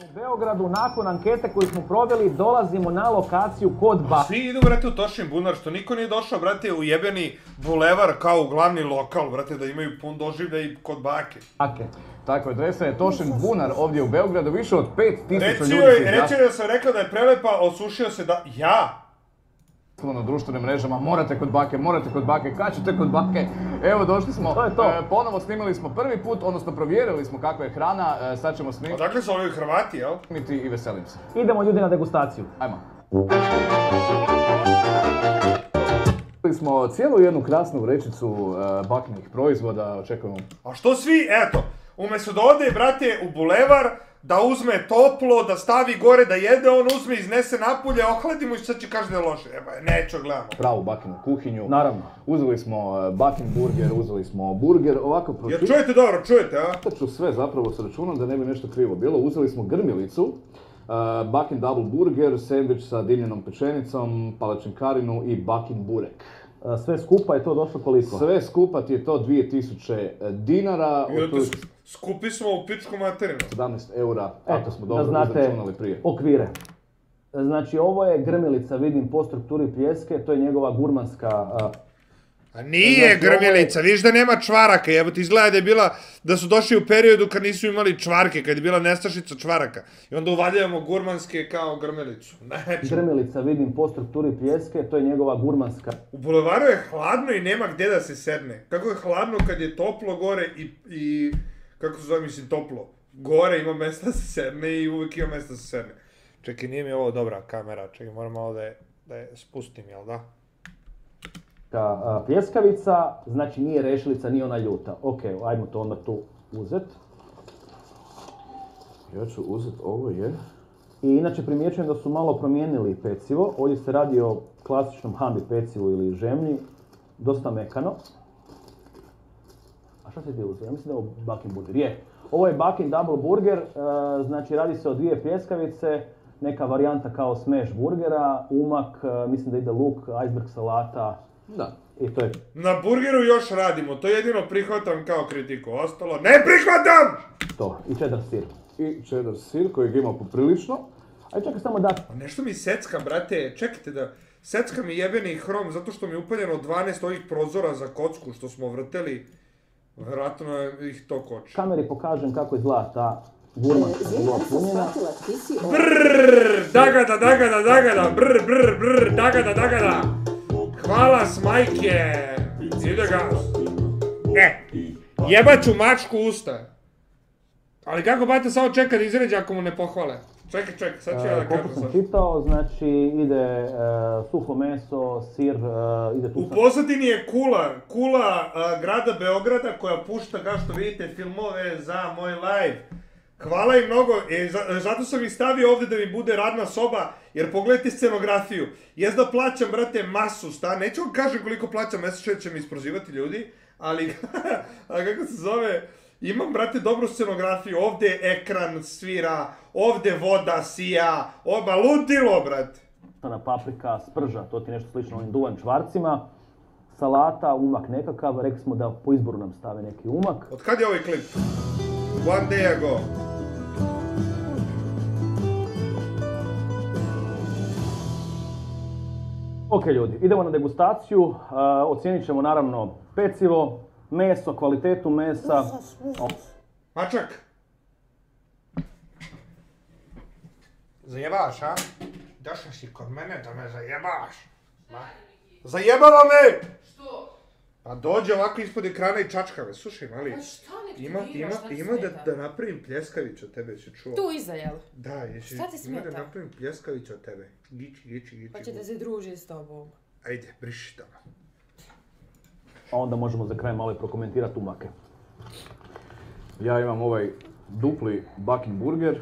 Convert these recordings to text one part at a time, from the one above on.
U Beogradu nakon ankete koju smo proveli dolazimo na lokaciju kod Ba. Svi idu, brate, u Tošin bunar, što niko nije došao, brate, u jebeni bulevar kao u glavni lokal, brate, da imaju pun doživljaj kod bake. Bake. Tako, adresa je Tošin Bunar ovdje u Beogradu, više od 5000 Reci ljudi joj, izjasnilo joj da sam rekao da je prelepa, osušio se da... Ja? Na društvenim mrežama, morate kod bake, morate kod bake, kad ćete kod bake? Evo, došli smo, To je to. e, ponovo snimili smo prvi put, odnosno provjerili smo kakva je hrana, e, sad ćemo snimiti Odakle su ovi Hrvati, jel? i veselim se. Idemo ljudi na degustaciju. Ajmo. Imali smo cijelu jednu krasnu vrećicu e, bakinih proizvoda, očekujemo A što svi, eto, umjesto da ode, brate, u bulevar, da uzme toplo, da stavi gore, da jede, on uzme, iznese napolje, ohladi mu i sad će kaže da je loše. Eba, neću, gledamo. pravu bakinu kuhinju. Naravno. Uzeli smo e, bakin burger, uzeli smo burger, ovako Jer pročitat čujete dobro, čujete, a? ću sve zapravo s računom da ne bi nešto krivo bilo. Uzeli smo grmilicu, e, bakin double burger, sandvič sa dimljenom pečenicom, palačinkarinu i bakin burek. E, Sve skupa je to došlo koliko? Sve skupa ti je to 2000 dinara, I tu skupi smo u pičku materinu. 17 eura, ako smo da dobro znate izračunali prije. okvire. E, Znači ovo je grmilica, vidim po strukturi pljeske, to je njegova gurmanska a, nije Znači, ovo vidiš da nema čvaraka, jebote, izgleda da je bila, da su došli u periodu kad nisu imali čvarke, kad je bila nestašica čvaraka. I onda uvaljujemo gurmanske kao grmjelicu. Znači, grmilica, vidim po strukturi pljeske, to je njegova gurmanska. u bulevaru je hladno i nema gdje da se sedne. Kako je hladno kad je toplo gore i, i kako se zove, mislim, toplo. Gore ima mjesta da se sedne i uvijek ima mjesta da se sedne. Čekaj, nije mi ovo dobra kamera, čekaj, moram malo da je, da je spustim, jel da? A, pljeskavica, znači nije rešilica, nije ona ljuta. Ok, ajmo to onda tu uzet. Ja ću uzeti ovo je... I inače primjećujem da su malo promijenili pecivo. Ovdje se radi o klasičnom hambi pecivu ili žemlji. Dosta mekano. A šta si ti uzeo? Ja mislim da je ovo bakin burger. Je. Ovo je bakin double burger, e, znači radi se o dvije pljeskavice, neka varijanta kao smash burgera, umak, e, mislim da ide luk, iceberg salata Da. i to je Na burgeru još radimo, to jedino prihvatam kao kritiku, ostalo ne prihvatam! to. I cheddar sir. I cheddar sir kojeg ima poprilično. Aj čekaj samo da A nešto mi secka, brate, čekajte da... Secka mi jebeni hrom, zato što mi je upaljeno 12 ovih prozora za kocku što smo vrteli. Vjerojatno ih to koči. kameri pokažem kako izgleda ta gurmanska punjena. Brrrr, dagada, dagada, dagada, brr, brr, brr, dagada, dagada. Hvala s majke. Ide ga. E, jebat ću mačku usta. Ali kako bate samo čeka da izređe ako mu ne pohvale? Čekaj, čekaj, sad ću ja da E, koliko kažem sam sad. čitao, znači ide e, suho meso, sir, e, ide tu U pozadini je Kula, Kula grada Beograda koja pušta kao što vidite filmove za moj live. Hvala im mnogo, e, za- zato sam ih stavio ovdje da mi bude radna soba, jer pogledajte scenografiju. Jes da plaćam, brate, masu stan, neću vam kažem koliko plaćam mesečno, će mi isprozivati ljudi, ali, a kako se zove, imam, brate, dobru scenografiju, ovdje ekran svira, ovdje voda sija, oba ludilo, brate. paprika, sprža, to ti nešto slično ovim duvan čvarcima. Salata, umak nekakav, rekli smo da po izboru nam stave neki umak. Od kad je ovaj klip? One day ago. Ok ljudi, idemo na degustaciju, e, ocijenit ćemo naravno pecivo, meso, kvalitetu mesa. Mačak. Zajebaš, a? Došao si kod mene da me zajebaš. Ma. Zajebala me! Što? Pa dođe ovako ispod ekrana i čačka me. Slušaj, mali. Pa šta nek ti Ima, ima, ima da, da napravim pljeskavić od tebe, si čuo? Tu iza, jel? Da, jesi, Šta ti ima da napravim pljeskavić od tebe. Giči, giči, giči. Pa će da se druži s tobom. Ajde, briši to. a onda možemo za kraj malo i prokomentirati umake. Ja imam ovaj dupli bakin burger.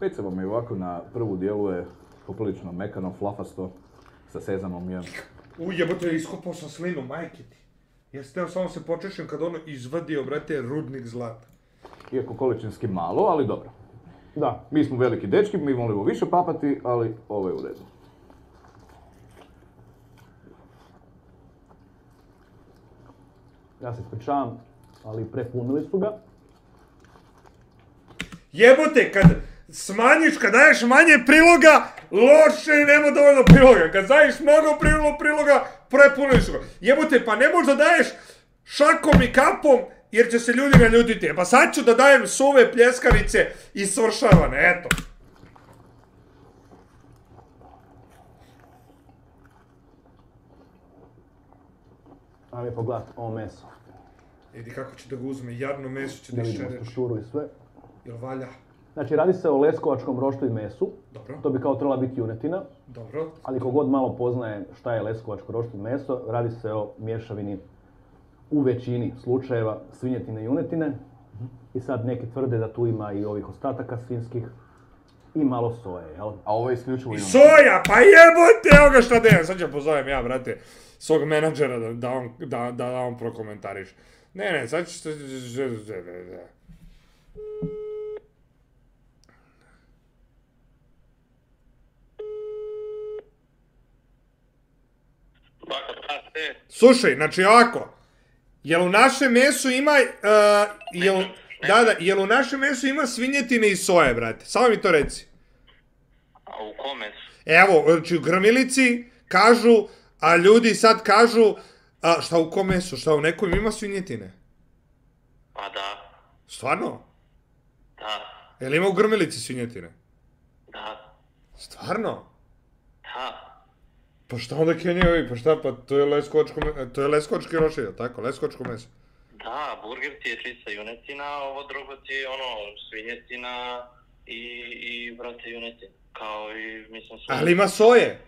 Pecivo mi ovako na prvu dijelu je poprilično mekano, flafasto, sa sezamom je. U jebote, iskopao sam slinu, majke ti. Ja sam teo samo se počešem kad ono izvadio, brate, rudnik zlata. Iako količinski malo, ali dobro. Da, Mi smo veliki dečki, mi volimo više papati, ali ovo je u redu. ja se ispričavam, ali prepunili su ga. Jebote, kad smanjiš, kad daješ manje priloga, loše i nema dovoljno priloga. Kad daješ mnogo prilo- priloga, prepuniš ga. Jebote, pa ne možda daješ šakom i kapom, jer će se ljudi naljutiti. E, Pa sad ću da dajem suve pljeskavice i svršavane, eto. A mi pogledat ovo meso. Vidi kako će da ga uzme, jadno meso će Da da vidimo strukturu i sve. Jel valja? Znači radi se o leskovačkom roštu i mesu. Dobro, To bi kao trebala biti junetina, dobro. ali kogod malo poznaje šta je leskovačko roštu i meso, radi se o mješavini u većini slučajeva svinjetine i junetine. I sad neki tvrde da tu ima i ovih ostataka svinskih i malo soje, jel? A ovo je isključivo I soja, pa jebote, evo ga šta Sad ću pozovem ja, brate, svog menadžera da, da, on, da, da, da on prokomentariš. Ne, ne, sad ću... Baka, brate, Slušaj, znači ovako, jel u našem mesu ima, uh, jel, da, da, jel u našem mesu ima svinjetine i soje, brate? Samo mi to reci. a u kome su? Evo, znači u grmilici kažu, a ljudi sad kažu, a, šta u kom mesu, šta u nekom ima svinjetine? Pa da, Stvarno? da, Jel ima u grmilici svinjetine? da, Stvarno? da. Pa šta onda Kenjevi, pa šta, pa to je leskovačko, me- to je leskovački rošilj, jel tako, leskovačko meso. Da, burger ti je čista junetina, a ovo drugo ti je ono, svinjetina i, i brate, junetina. Kao i, mislim, su... Ali ima soje.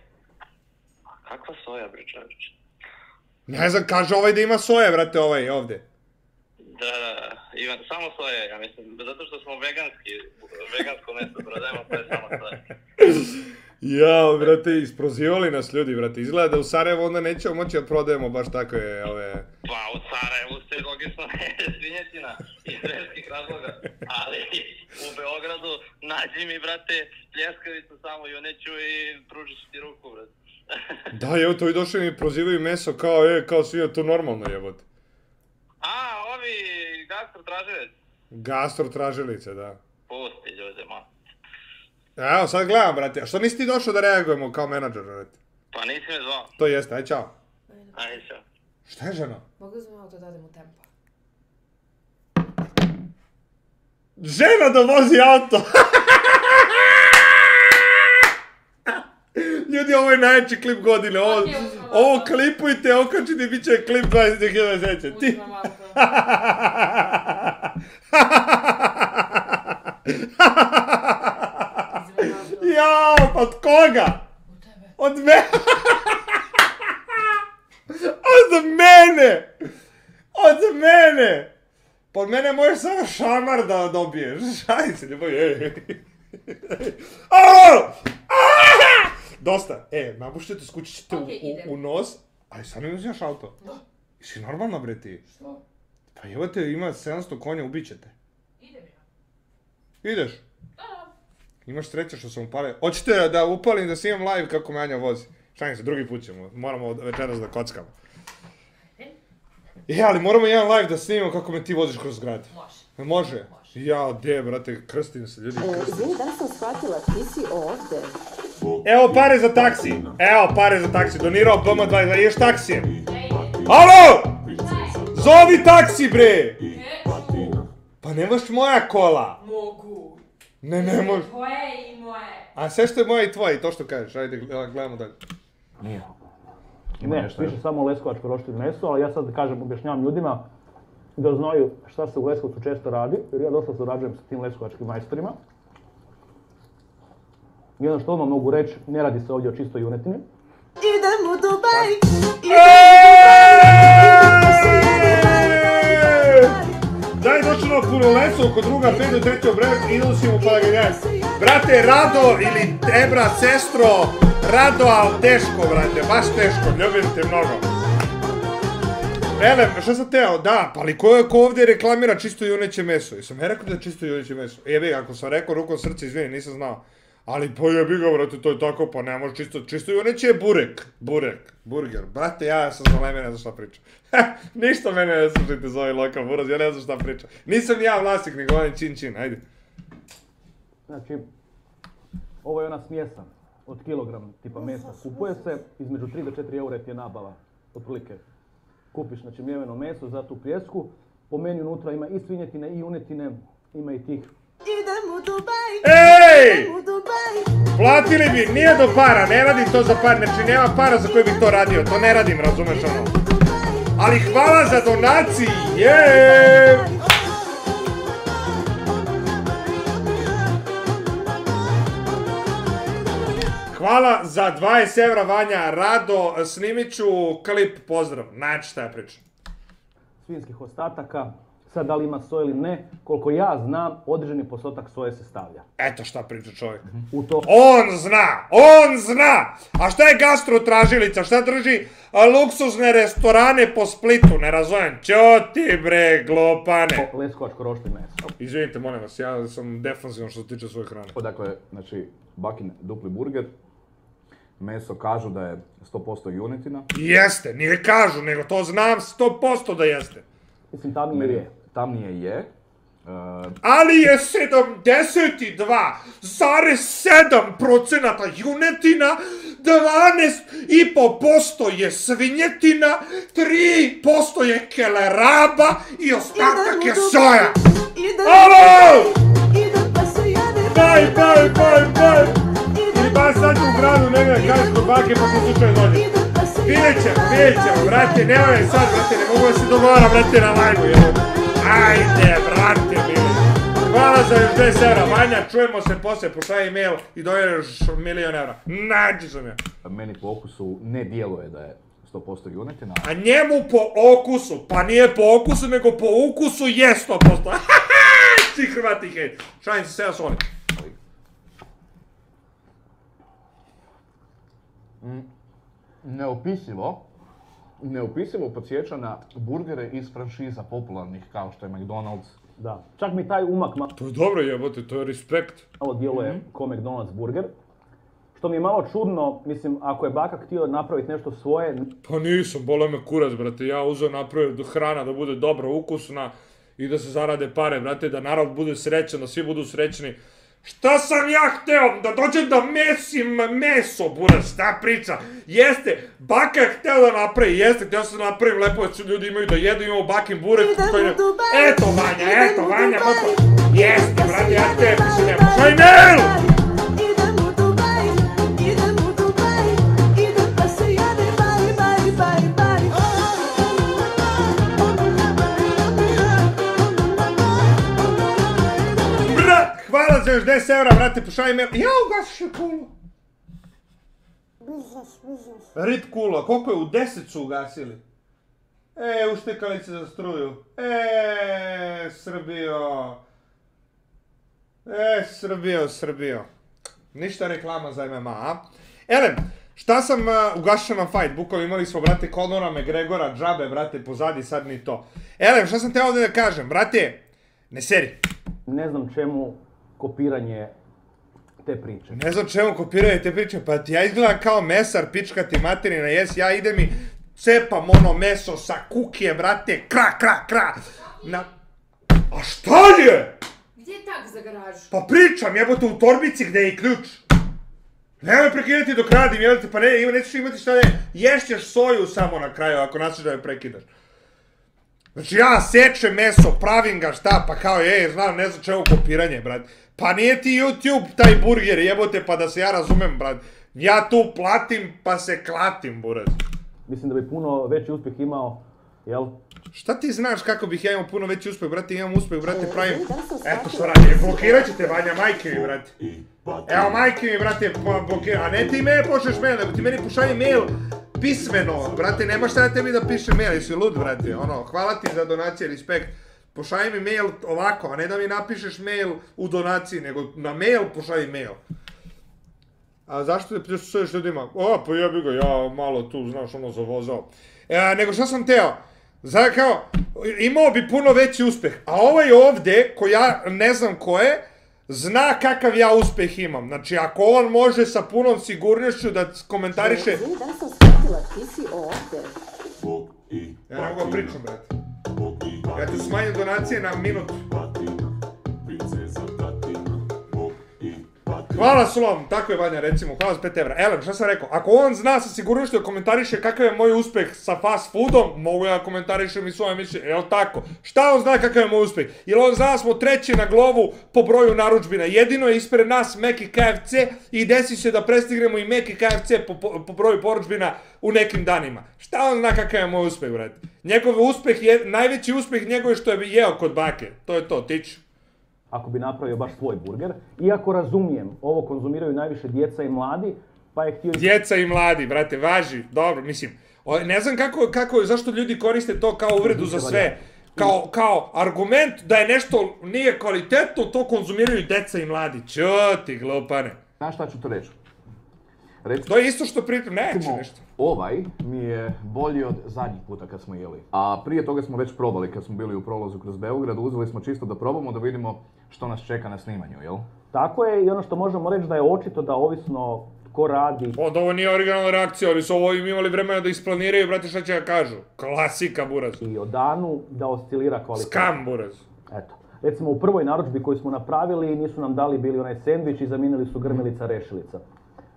Kakva soja, bre, čovječe? Ne znam, kaže ovaj da ima soje, brate, ovaj ovdje. Da, da, ima samo soja, ja mislim, zato što smo veganski, vegansko meso prodajemo, to je samo soja. Jao, brate, isprozivali nas ljudi, brate. Izgleda da u Sarajevu onda nećemo moći da prodajemo baš takve, ove... Pa u Sarajevu se logično svinjetina iz verskih razloga, ali u Beogradu nađi mi, brate, pljeskavicu samo juneću i pružiš ti ruku, brate. Da, evo, to i došli mi prozivaju meso kao, e, kao svi je to normalno, jebote. A, ovi gastro traževec, Gastro tražilice, da. pusti ljude, ma. Evo, sad gledam, brate, a što nisi ti došao da reagujemo kao menadžer, brate? Pa nisi me zvao. To jeste, aj čao. Ajde, čao. Šta je žena? Mogu sam auto da odem u tempo. Žena da vozi auto! Ljudi, ovo je najjači klip godine, ovo, Ok, uzmem ovo klipujte, okačite, bit će klip 2020. Ti... Uzmem auto. Uzmem auto. Jao, pa od koga? U tebe. Od mene! Od mene! Od mene! Pa od mene možeš samo šamar da dobiješ. Šaj se, ljubav, ej. Ah! Dosta. E, nabušite, skučit ćete u- Okej, u, idem. u nos. Aj, sad ne uzimaš auto. Da. Jesi normalna, bre, ti? Što? Pa evo te, ima 700 konja, ubit ćete. Idem ja. Ideš? Da. Imaš sreće što sam upalio. Hoćete da upalim da snimam live kako me Anja vozi? Šalim se, drugi put ćemo. Moramo večeras da kockamo. E, ali moramo jedan live da snimamo kako me ti voziš kroz grad. Može. Može? Ja, de, brate, krstim se, ljudi, E, krstim. Li sam shvatila, ti si ovde? Evo pare za taksi. Evo pare za taksi. Donirao BM2, ješ taksijem. Alo! Zovi taksi, bre! Pa nemaš moja kola. Mogu. Ne, ne možeš. Tvoje i moje. A sve što je moje i tvoje, to što kažeš. Ajde, gledamo dalje. Nije. Ima Ne, nešto. piše samo leskovačko roštilj meso, ali ja sad kažem, objašnjavam ljudima da znaju šta se u Leskovcu često radi, jer ja dosta surađujem sa tim leskovačkim majstorima. I ono što odmah mogu reći, ne radi se ovdje o čistoj junetini. Idem u Dubaj! Daj došli na punolesu oko druga, pet do mu pa da ga. Brate, Rado ili Ebra, sestro, Rado, ali teško, brate, baš teško, ljubim te mnogo. Ele, šta sam teo? Da, pa ali ko, ovdje reklamira čisto juneće meso? Jesam ja rekao da čisto juneće meso? Jebi ako sam rekao rukom srce, izvini, nisam znao. Ali pa jebi ga, brate, to je tako, pa ne može čisto, čisto juneće je burek, burek, burger. Brate, ja sam za ne znam šta pričam. Ništa mene ne slušajte za ovaj lokal buraz, ja ne znam šta pričam. Nisam ja vlasnik, nego onaj čin čin, ajde. Znači, ovo je ona smjesa od kilogram tipa mesa. Kupuje se između 3 do 4 eura ti je nabava, otprilike. Kupiš znači mljeveno meso za tu pljesku, po meni unutra ima i svinjetine i junetine, ima i tih. Idem u Dubaj, Ej! idem u Dubaj. Platili bi, nije do para, ne radim to za par, znači nema para za koje bih to radio, to ne radim, razumeš ono. Ali hvala za donacije! Hvala za 20 evra Vanja, Rado, snimit ću klip, pozdrav, znači šta ja pričam. svinjskih ostataka. Sad da li ima soje ili ne, koliko ja znam, određeni postotak soje se stavlja. Eto šta priča čovjek. U to On zna, on zna! A šta je gastro tražilica? Šta drži a, luksuzne restorane po Splitu? Ne razumijem. Ćoti bre, glopane. leskovačko roštilj meso. Izvinite, molim vas, ja sam defanzivan što se tiče svoje hrane. Dakle, znači, Bakin dupli burger. Meso kažu da je 100% junetina. Jeste, nije kažu, nego to znam 100% da jeste. Mislim, tamnije je. Tamnije je. E, Ali je 72,7% junetina, 12,5% je svinjetina, 3% je keleraba i ostatak je soja. Alo! pa. Baj, baj, baj, baj! Ili baš sad u gradu negdje kažeš kod bake pa po slučaju dođe. Pa Vidjet ćemo, vidjet ćemo, brate, nemoj sad, brate, ne mogu da se dogovaram, brate, na live jel? Ajde, brate, mili. Hvala za još 10 evra, Vanja, čujemo se poslije, pošalj email i dojereš milion evra. Nađi sam ja. meni po okusu ne djeluje da je 100% junetina. A njemu po okusu, pa nije po okusu, nego po ukusu je 100%. Svi Hrvati hejt. Šalim se, sve oni. Neopisivo, neopisivo podsjeća na burgere iz franšiza popularnih kao što je McDonald's. Da. Čak mi taj umak ma- Pa dobro jebote, to je respekt. malo djeluje ko McDonald's burger. Što mi je malo čudno, mislim, ako je baka htio napraviti nešto svoje, Pa nisam, bolo me kurac, brate. Ja uzeo napravio da hrana da bude dobro ukusna i da se zarade pare, brate, da narod bude srećan, da svi budu srećni. Šta sam ja hteo? Da dođem da mesim meso, burac, šta priča? Jeste, baka je hteo da napravi, jeste, hteo sam da napravim lepo da su ljudi imaju da jedu, imamo bakin burek. Koji Eto, Vanja, eto, Vanja. Jeste, brate, se ja te javim. pišem, pošalj Hvala za još 10 evra, brate, pošalj mail. Ja ugasiš je kulu. Rip kula, koliko je u 10 su ugasili? E, uštekalice za struju. E, Srbijo. E, Srbijo, Srbijo. Ništa reklama za MMA, a? Elem, šta sam uh, ugašao na fight? Bukvalno imali smo, brate, Conora, McGregora, džabe, brate, pozadi, sad ni to. Elem, šta sam te ovdje da kažem? Brate, ne seri. ne znam čemu kopiranje te priče. Ne znam čemu kopiraju te priče, pa ti ja izgledam kao mesar, pička ti materina, jes, ja idem i cepam ono meso sa kukije, brate, kra, kra, kra. Na... A šta je? Gdje je tak za garažu? Pa pričam, jebote, u torbici gdje je i ključ. Nemoj prekidati dok radim, jebote, pa ne, ima, nećeš imati šta ne, ješćeš soju samo na kraju ako nastaviš da me prekidaš. Znači ja sečem meso, pravim ga šta, pa kao ej, znam, ne znam čemu kopiranje, brat. Pa nije ti YouTube taj burger, jebote, pa da se ja razumem, brat. Ja tu platim, pa se klatim, buraz. Mislim da bi puno veći uspjeh imao, jel? Šta ti znaš kako bih ja imao puno veći uspjeh, brate, imam uspjeh, brate, pravim... Eto što radi, blokirat ćete Vanja, majke mi, brate. Evo majke mi, brate, pa blokira, a ne ti mene pošleš mail, nego ti meni pošalji mail pismeno, brate, nema šta ja tebi da pišem mail, jesi lud, brate, ono, hvala ti za donacije, respekt. Pošalji mi mail ovako, a ne da mi napišeš mail u donaciji, nego na mail pošalji mail. A zašto te presuješ ljudima? O, pa jebi ga, ja malo tu, znaš, ono, zavozao. E, nego šta sam teo? Zna kao, imao bi puno veći uspjeh. A ovaj ovdje, ko ja ne znam ko je, zna kakav ja uspjeh imam. Znači, ako on može sa punom sigurnošću da komentariše... Izvini, da sam shvatila, ti si ovdje. Ja ne mogu pričam, brate. Ja ti smanjim donacije na minut. Hvala Slom, tako je Vanja recimo, hvala za 5 evra. Elem, šta sam rekao, ako on zna sa sigurnošću da komentariše kakav je moj uspeh sa fast foodom, mogu ja komentarišem i svoje mišljenje, jel tako? Šta on zna kakav je moj uspeh? Jel on zna da smo treći na glovu po broju narudžbina, jedino je ispred nas Meki KFC i desi se da prestignemo i Meki KFC po, po, po broju poručbina u nekim danima. Šta on zna kakav je moj uspeh, brate? Njegov uspeh je, najveći uspeh njegov je što je jeo kod bake, to je to, tić. Ako bi napravio baš svoj burger. Iako razumijem, ovo konzumiraju najviše djeca i mladi, pa je htio... Djeca i mladi, brate, važi, dobro, mislim, o, ne znam kako, kako, zašto ljudi koriste to kao uvredu za sve, kao, kao argument da je nešto nije kvalitetno, to konzumiraju djeca i mladi. Ćuti, glupane. Znaš šta ću to reći? Recimo, To je isto što pritom, neće nešto. ovaj mi je bolji od zadnjih puta kad smo jeli. A prije toga smo već probali kad smo bili u prolazu kroz Beograd, uzeli smo čisto da probamo da vidimo što nas čeka na snimanju, jel? Tako je i ono što možemo reći da je očito da ovisno tko radi, Od ovo nije originalna reakcija, oni su ovo im imali vremena da isplaniraju, brate, šta će da kažu. Klasika, buraz. i o danu da oscilira kvalitet. Skam, buraz. Eto. Recimo u prvoj narudžbi koju smo napravili nisu nam dali bili onaj sendvič i zamijenili su grmilica rešilica.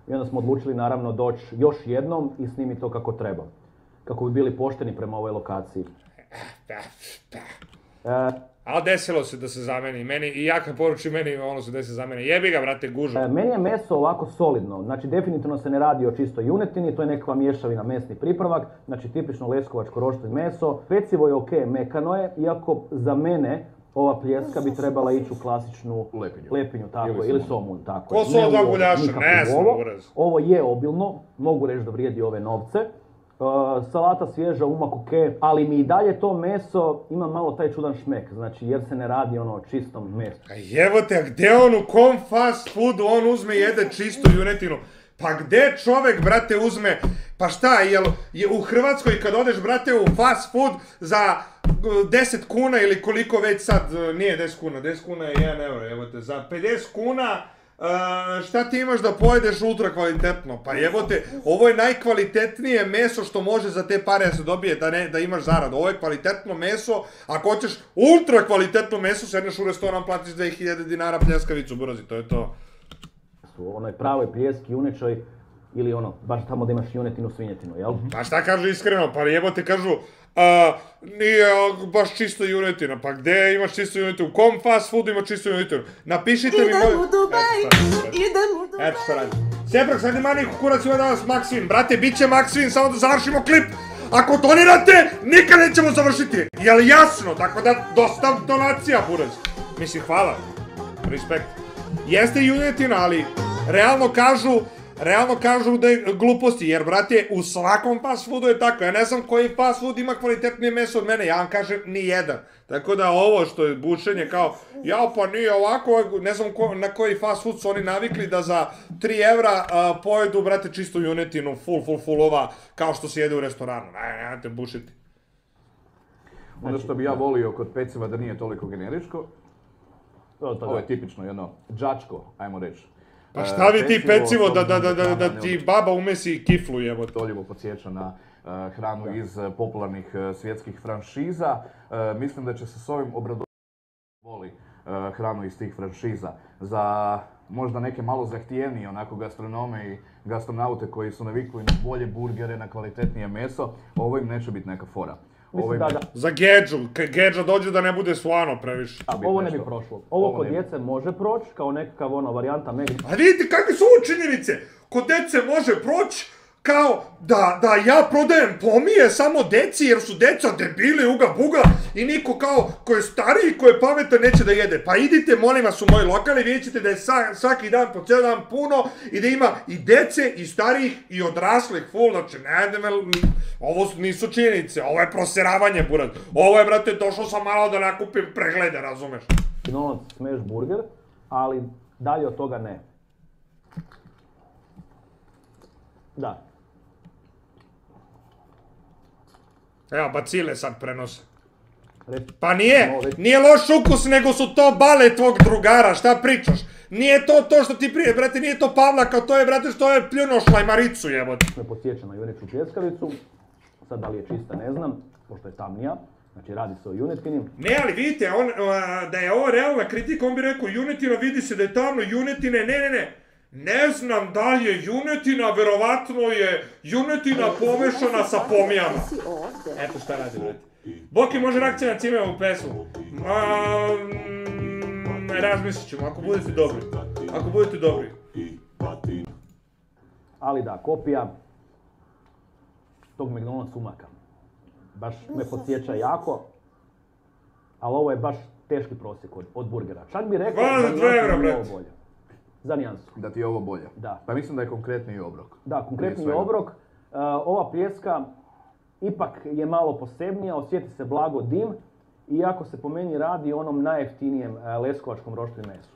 I onda smo odlučili naravno doći još jednom i snimiti to kako treba. Kako bi bili pošteni prema ovoj lokaciji. Da, da. E, Ali desilo se da se zameni. Meni, I ja kad poručim meni, ono se desi zameni. Jebi ga, brate, gužu. E, Meni je meso ovako solidno, znači definitivno se ne radi o čistoj junetini, to je nekakva mješavina mesni pripravak, znači tipično leskovačko roštilj meso. Pecivo je ok, mekano je, iako za mene ova pljeska bi trebala ići u klasičnu Lepinju. lepinju, tako Ili somun. tako Ko su dva guljaša? Ne ovo. Ovo je obilno, mogu reći da vrijedi ove novce. E, salata svježa, umak ok, ali mi i dalje to meso ima malo taj čudan šmek, znači jer se ne radi ono o čistom mesu. A jevote, a gdje on u kom fast foodu on uzme jede čistu junetinu? Pa gdje čovjek, brate, uzme, pa šta, jel, je u Hrvatskoj kad odeš, brate, u fast food za uh, 10 kuna ili koliko već sad, uh, nije 10 kuna, 10 kuna je 1 euro, evo te, za 50 kuna, uh, šta ti imaš da pojedeš ultra kvalitetno? Pa evote, ovo je najkvalitetnije meso što može za te pare da se dobije, da, ne, da imaš zaradu. Ovo je kvalitetno meso, ako hoćeš ultra kvalitetno meso, sedneš u restoran, platiš 2000 dinara pljeskavicu, brozi, to je to. onoj pravoj pljeski, junečoj, ili ono, baš tamo da imaš junetinu, svinjetinu, jel? Pa šta kažu iskreno, pa jebote kažu, a, nije a, baš čisto junetina, pa gdje imaš čisto junetinu, u kom fast foodu ima čisto junetinu? Napišite mi Idem moj... u Dubaj, idem u Dubaj. Eto šta radi. Sjeprak, sad je mani kukurac ima danas Maksim, brate, bit će Maksim, samo da završimo klip. Ako donirate, nikad nećemo završiti, jel jasno? Tako da dostav donacija, buraz. Mislim, hvala. Respekt. Jeste junetina, ali realno kažu, realno kažu da je gluposti, jer brate, u svakom fast foodu je tako. Ja ne znam koji fast food ima kvalitetnije meso od mene, ja vam kažem ni jedan. Tako da ovo što je bušenje kao, ja pa nije ovako, ne znam ko- na koji fast food su oni navikli da za 3 evra a, pojedu, brate, čistu junetinu, full, full, full ova, kao što se jede u restoranu. Ne, nemojte bušiti. Ono što bi ja volio kod peciva da nije toliko generičko, To, to, ovo je tipično jedno džačko, ajmo reći. Pa E, šta vi ti pecivo da, da, da, da, da ti baba umesi kiflu jebote. neodoljivo podsjeća na e, hranu iz e, popularnih e, svjetskih franšiza. E, mislim da će se s ovim obradovati voli hranu iz tih franšiza. Za možda neke malo zahtjevnije onako gastronome i gastronaute koji su navikli na bolje burgere, na kvalitetnije meso, ovo im neće biti neka fora. Ovo Mislim im da, da. Za Gedžu, kad Gedža dođe da ne bude slano previše. A, ovo ne bi prošlo. Ovo, Ovo kod djece može proći kao nekakav ono varijanta Meg. A vidite kakve su ovo činjenice? Kod dece može proći kao da, da ja prodajem pomije samo deci jer su deca debili uga buga i niko kao ko je stariji, ko je pametan neće da jede. Pa idite molim vas u moj lokal i vidjet ćete da je sa- svaki dan po cijel dan puno i da ima i dece i starijih i odraslih full, znači ne ovo nisu činjenice, ovo je proseravanje buraz. Ovo je brate došao sam malo da nakupim preglede, razumeš? McDonald's smash burger, ali dalje od toga ne. Da. Evo, bacile sad prenose. Pa nije, nije loš ukus, nego su to bale tvog drugara, šta pričaš? Nije to to što ti prije, brate, nije to Pavlaka, to je, brate, što je pljunuo šlajmaricu, jebote. me podsjeća na juneču pljeskavicu. Sad da li je čista ne znam, pošto je tamnija. Znači radi se o junetini. Ne, ali vidite, on, a, da je ovo realna kritika, on bi rekao, junetina vidi se da je tamno, junetine, ne, ne, ne. Ne znam da li je junetina, verovatno je junetina pomešana sa pomijama. Eto šta radi, brate. Boki može reakcija na Cimeovu pesmu. Ma, mm, razmislit ćemo, ako budete dobri. Ako budete dobri. Ali da, kopija tog McDonald's umaka. Baš me podsjeća jako, ali ovo je baš teški prosjek od, od burgera. Čak bi rekao mi je brate. bolje. Za nijansu. Da ti je ovo bolje. Da. Pa mislim da je konkretni obrok. Da, konkretni obrok. E, ova pljeska ipak je malo posebnija, osjeti se blago dim, iako se po meni radi o onom najjeftinijem e, leskovačkom roštu i mesu.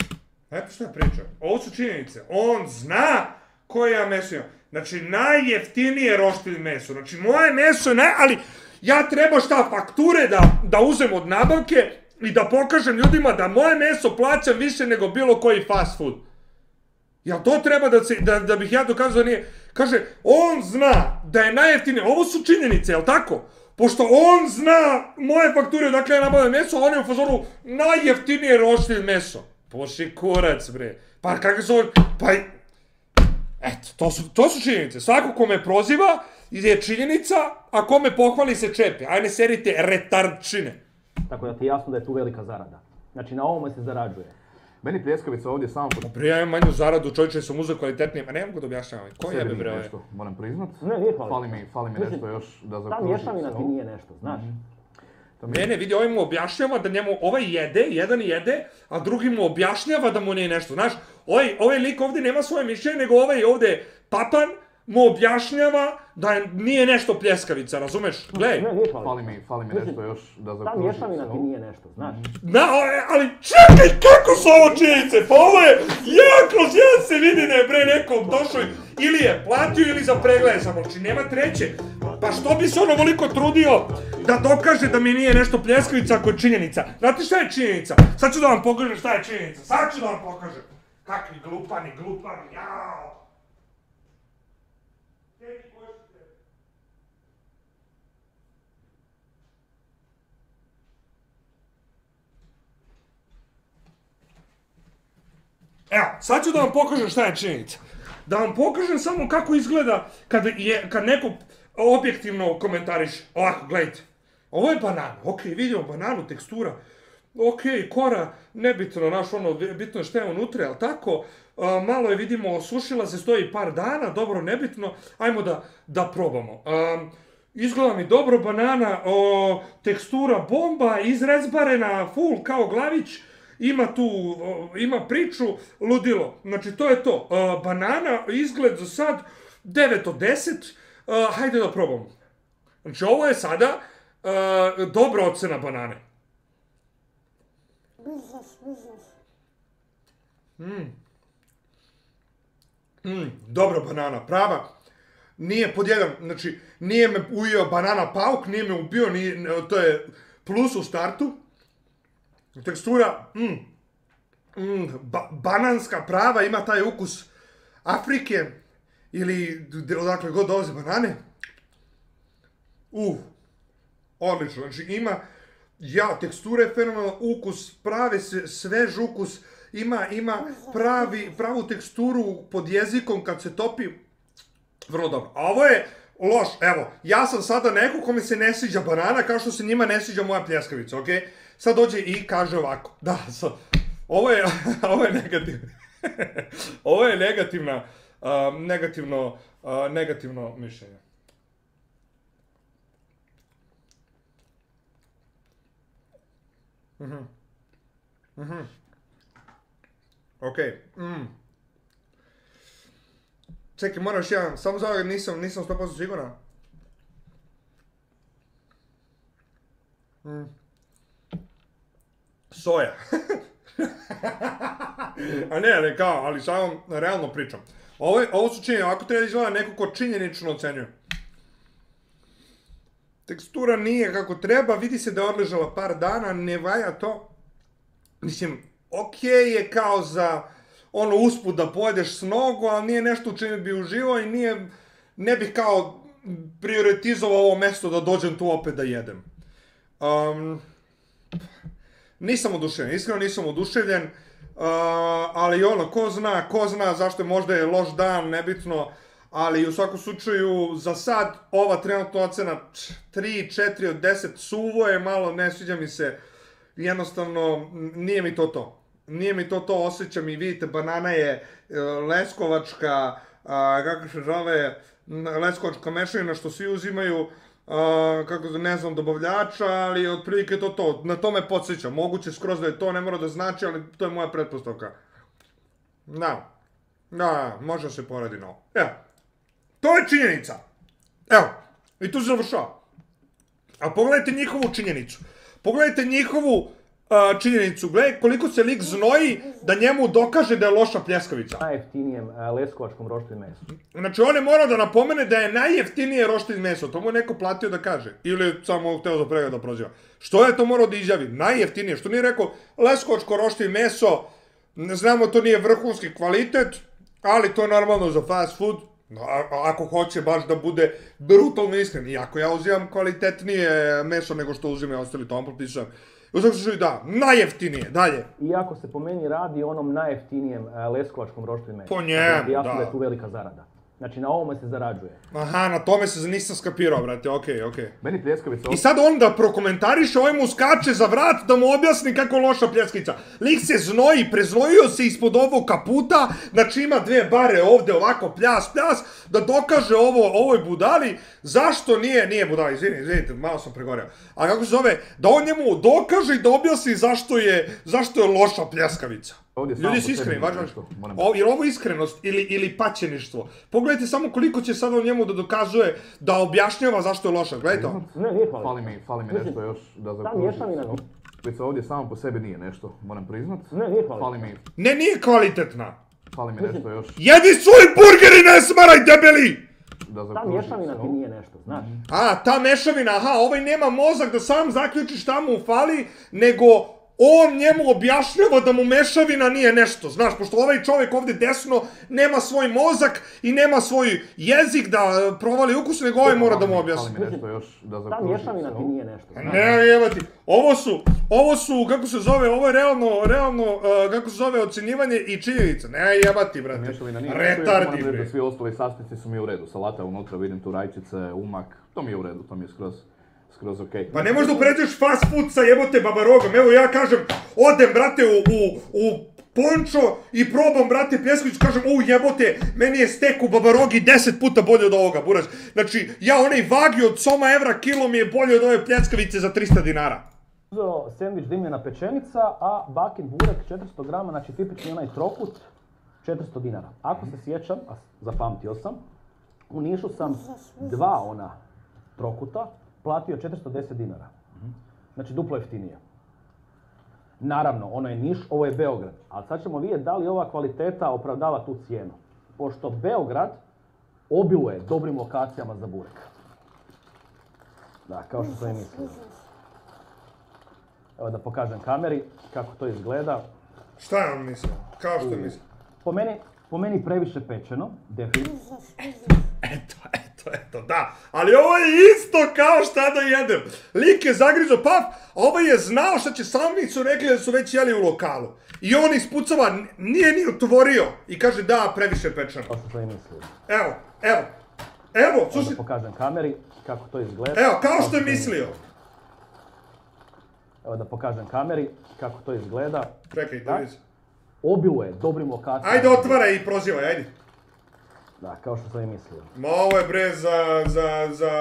Eto šta pričam. Ovo su činjenice. On zna koje ja meso imam. Znači, najjeftinije roštilj meso. Znači, moje meso je naj... Ali, ja treba šta, fakture da, da uzem od nabavke i da pokažem ljudima da moje meso plaćam više nego bilo koji fast food. Jel to treba da, se, da, da bih ja dokazao nije? Kaže, on zna da je najjeftinije. Ovo su činjenice, jel tako? Pošto on zna moje fakture odakle ja nabavljam meso, on je u fazonu najjeftinije roštilj meso. Poši kurac, bre. Pa kakve su ovo... Pa... Eto, to su, to su činjenice. Svako ko me proziva je činjenica, a ko me pohvali se čepe. Ajde serite retardčine. Tako da ti jasno da je tu velika zarada. Znači na ovome se zarađuje. Meni pljeskavica ovdje samo po Prije ja imam manju zaradu, čovječe sam uzeo kvalitetnije, ma ne mogu da objašnjavam. Ko sebi jebe bre nešto, moram priznat. Ne, nije hvali. Fali mi, fali mi Mislim, nešto još da Ta zaokruži mješavina ti nije nešto, znaš. To mi- Ne, ne, vidi, ovaj mu objašnjava da njemu ovaj jede, jedan jede, a drugi mu objašnjava da mu nije nešto. Znaš, ovaj, ovaj lik ovdje nema svoje mišljenje, nego ovaj ovdje papan mu objašnjava da je- nije nešto pljeskavica, razumeš? Gledaj, Ne, nije. Fali mi, fali mi nešto još da Ta zaokruži mješavina ti nije nešto, znaš. Na, ali čekaj, kako su ovo činjenice? Pa ovo je, ja kroz jedan se vidi da je bre neko došao ili je platio ili za pregled samo, znači nema treće. Pa što bi se on ovoliko trudio da dokaže da mi nije nešto pljeskavica ako je činjenica? Znate šta je činjenica? Sad ću da vam pokažem šta je činjenica, sad ću da vam pokažem. Kakvi glupani, glupani, jao. Tebi koji su te- Evo, sad ću da vam pokažem šta je činjenica. Da vam pokažem samo kako izgleda kad, je, kad neko objektivno komentariše. Ovako, gledajte. Ovo je banan. Ok, vidimo bananu, tekstura. Ok, kora, nebitno, naš ono, bitno je šta je unutra, jel tako? A, malo je, vidimo, osušila se, stoji par dana, dobro, nebitno. Ajmo da, da probamo. A, izgleda mi dobro banana, o, tekstura bomba, izrezbarena, full kao glavić ima tu, ima priču, ludilo. Znači, to je to. Banana, izgled za sad, 9 od 10. E, hajde da probamo. Znači, ovo je sada dobra ocena banane. Mm, dobra banana, prava. Nije pod jedan, znači, nije me ujeo banana pauk, nije me ubio, to je plus u startu. Tekstura, mm, mm, ba- bananska prava, ima taj ukus Afrike ili odakle god dolaze banane. Uh, odlično, znači ima, ja, tekstura je fenomenalna, ukus, pravi svež ukus, ima, ima pravi, pravu teksturu pod jezikom kad se topi, vrlo dobro. A ovo je loš, evo, ja sam sada neko kome se ne sviđa banana, kao što se njima ne sviđa moja pljeskavica, okej? Sad dođe i kaže ovako, da, so, ovo je, ovo je negativno, ovo je negativna, a, negativno, a, negativno mišljenje. Okej. Mm. Čekaj, moram još jedan, samo zato nisam, nisam 100% siguran. Mm. Soja. A ne, ne kao, ali samo realno pričam. Ovo, ovo su činjenice, ako treba da izgleda neko ko činjenično ocenjuje. Tekstura nije kako treba, vidi se da je odležala par dana, ne valja to. Mislim, okej je kao za ono usput da pojedeš s nogu, ali nije nešto u čemu bi uživao i nije, ne bih kao prioritizovao ovo mesto da dođem tu opet da jedem. Um, nisam oduševljen, iskreno nisam oduševljen. ali ono, ko zna, ko zna zašto je možda je loš dan, nebitno, ali u svakom slučaju, za sad, ova trenutna ocena 3, 4 od 10, suvo je malo, ne sviđa mi se, jednostavno, nije mi to to. Nije mi to to, osjećam i vidite, banana je e, leskovačka, kako se zove, leskovačka mešavina što svi uzimaju, a, kako ne znam, dobavljača, ali otprilike to to, na to me podsjeća, moguće skroz da je to, ne mora da znači, ali to je moja pretpostavka. Da, da, može se poradi na ovo. Evo, to je činjenica. Evo, i tu se završava. A pogledajte njihovu činjenicu. Pogledajte njihovu činjenicu. Gledaj koliko se lik znoji da njemu dokaže da je loša pljeskavica. Najjeftinijem e, leskovačkom roštu i mesu. Znači on je morao da napomene da je najjeftinije roštilj meso. To mu je neko platio da kaže. Ili samo hteo da prega da proziva. Što je to morao da izjavi? Najjeftinije. Što nije rekao leskovačko roštilj meso, ne znamo to nije vrhunski kvalitet, ali to je normalno za fast food. A- ako hoće baš da bude brutalno iskren. Iako ja uzimam kvalitetnije meso nego što uzimaju ostali tom propisam. U svakom slučaju da, najjeftinije, dalje. Iako se po meni radi o onom najjeftinijem e, leskovačkom roštu i mesu. Po njemu, Znači, jasno da. da je tu velika zarada. Znači na ovome se zarađuje. Aha, na tome se nisam skapirao, brate, okej, okej. Meni pljeskavica I sad on da prokomentariše, ovaj mu skače za vrat da mu objasni kako loša pljeskica. Lik se znoji, preznojio se ispod ovog kaputa, znači ima dve bare ovde ovako pljas, pljas, da dokaže ovo, ovoj budali, zašto nije, nije budala, izvini, izvinite, malo sam pregoreo. A kako se zove, da on njemu dokaže i da objasni zašto je, zašto je loša pljeskavica. Ovdje Ljudi su iskreni, važno. nešto, moram- O, je li ovo iskrenost ili, ili paćeništvo? Pogledajte samo koliko će sad on njemu da dokazuje da objašnjava zašto je loša. Gledajte ovo. Ne, nije kvalitetno. Fali mi, fali mi nešto još da mješavina, Pljeskavica ovdje samo po sebi nije nešto, moram priznat. ne, nije kvalitetno. Fali mi, Ne, nije kvalitetna. fali mi nešto još Jedi svoj burger i ne smaraj debeli! da Ta mješavina ti nije nešto, znaš. A, ta mešavina, aha, ovaj nema mozak da sam zaključi šta mu fali, nego on njemu objašnjava da mu mešavina nije nešto, znaš, pošto ovaj čovjek ovdje desno nema svoj mozak i nema svoj jezik da e, provali ukus, nego ovaj mora da mu objasni. mi nešto još da Ta zaokružim. mješavina ti nije nešto, znaš. Ne, evo ti, ovo su, ovo su, kako se zove, ovo je realno, realno, uh, kako se zove, ocjenjivanje i činjenica. Ne, jebati, brate. Mješavina nije Retardi, bre. da svi ostali sastojci su mi u redu. Salata unutra, vidim tu rajčice, umak, to mi je u redu, to mi je skroz, skroz okej. Pa ne možeš da upoređuješ fast food sa jebote babarogom. Evo ja kažem, odem, brate, u, u, u pončo i probam, brate, pljeskavicu, kažem, u jebote, meni je stek u babarogi deset puta bolje od ovoga, buraš. Znači, ja onaj vagi od soma evra kilo mi je bolje od ove pljeskavice za 300 dinara. Uzeo sandvič dimljena pečenica, a bakin burek 400 grama, znači tipični onaj trokut, 400 dinara. Ako se sjećam, a zapamtio sam, u Nišu sam dva ona trokuta platio 410 dinara. Znači duplo jeftinije. Naravno, ono je Niš, ovo je Beograd. Ali sad ćemo vidjeti da li ova kvaliteta opravdava tu cijenu. Pošto Beograd obiluje dobrim lokacijama za burek. Da, kao što sam i mislio. Evo da pokažem kameri kako to izgleda. Šta je on mislio? Kao što je mislio? Po meni, po meni previše pečeno, definitivno. Eto, eto, eto, da. Ali ovo je isto kao šta da jedem. Lik je zagrizo paf, a ovaj je znao šta će sami su rekli da su već jeli u lokalu. I on ispucava, nije ni otvorio. I kaže da, previše pečeno. Kao što sam i mislio. Evo, evo. Evo, slušaj. pokažem kameri kako to izgleda. Evo, kao što je mislio. Evo da pokažem kameri kako to izgleda. Čekaj, da vidim. Obiluje dobrim lokacijama. Ajde, otvaraj i prozivaj, ajde. Da, kao što sam i mislio. Ma ovo je bre za, za, za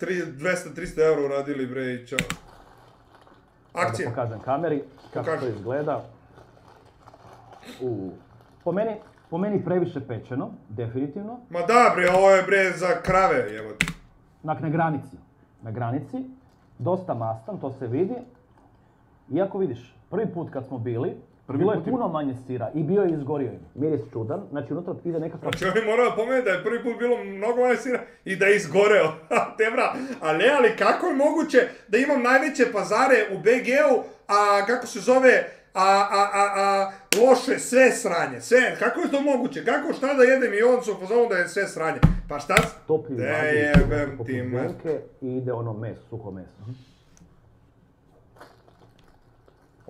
200-300 euro uradili bre i čao. Evo da Akcija. pokažem kameri kako Pokaži. to izgleda. U, po meni, po meni previše pečeno, definitivno. Ma da bre, ovo je bre za krave, jebote. Nak na granici. Na granici. Dosta mastan, to se vidi. Iako vidiš, prvi put kad smo bili, Prvi bilo je puno manje sira i bio je izgorio. Miris čudan, znači unutra ide nekakva Znači oni moraju pomenuti da je prvi put bilo mnogo manje sira i da je izgoreo. Tebra, a ne, ali kako je moguće da imam najveće pazare u BG-u, a kako se zove, a, a, a, a, loše, sve sranje, sve, kako je to moguće? Kako, šta da jedem i on su upozorili da je sve sranje? Pa šta? toplji Da jebem ti, i ide ono meso, suho meso.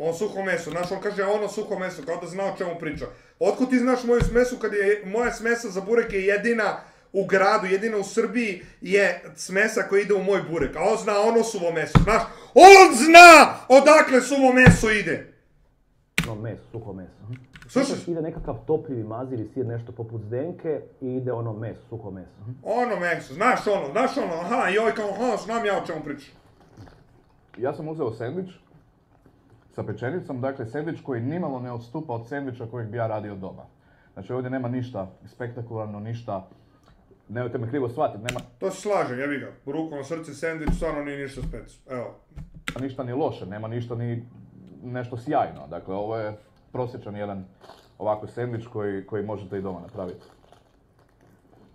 On suho meso, znaš, on kaže ono suho meso, kao da zna o čemu priča. Otkud ti znaš moju smesu kad je, moja smesa za burek je jedina u gradu, jedina u Srbiji je smesa koja ide u moj burek, a on zna ono suvo meso, znaš, on zna odakle suvo meso ide. No, meso, suho meso. Slušaj, Ide nekakav topljivi mazivi sir, nešto poput zdenke i ide ono meso, suho meso. ono meso, znaš ono, znaš ono, aha, i ovaj kao, aha, znam ja o čemu pričam. Ja sam uzeo sendvič sa pečenicom, dakle sendvič koji nimalo ne odstupa od sendviča kojeg bi ja radio doma. Znači ovdje nema ništa spektakularno, ništa, nemojte me krivo shvatiti, nema To se slažem, jebi ga, ruku na srce, sandvič, stvarno nije ništa spec. Evo, ništa ni loše, nema ništa ni nešto sjajno. Dakle, ovo je prosječan jedan ovako sendvič koji, koji možete i doma napraviti.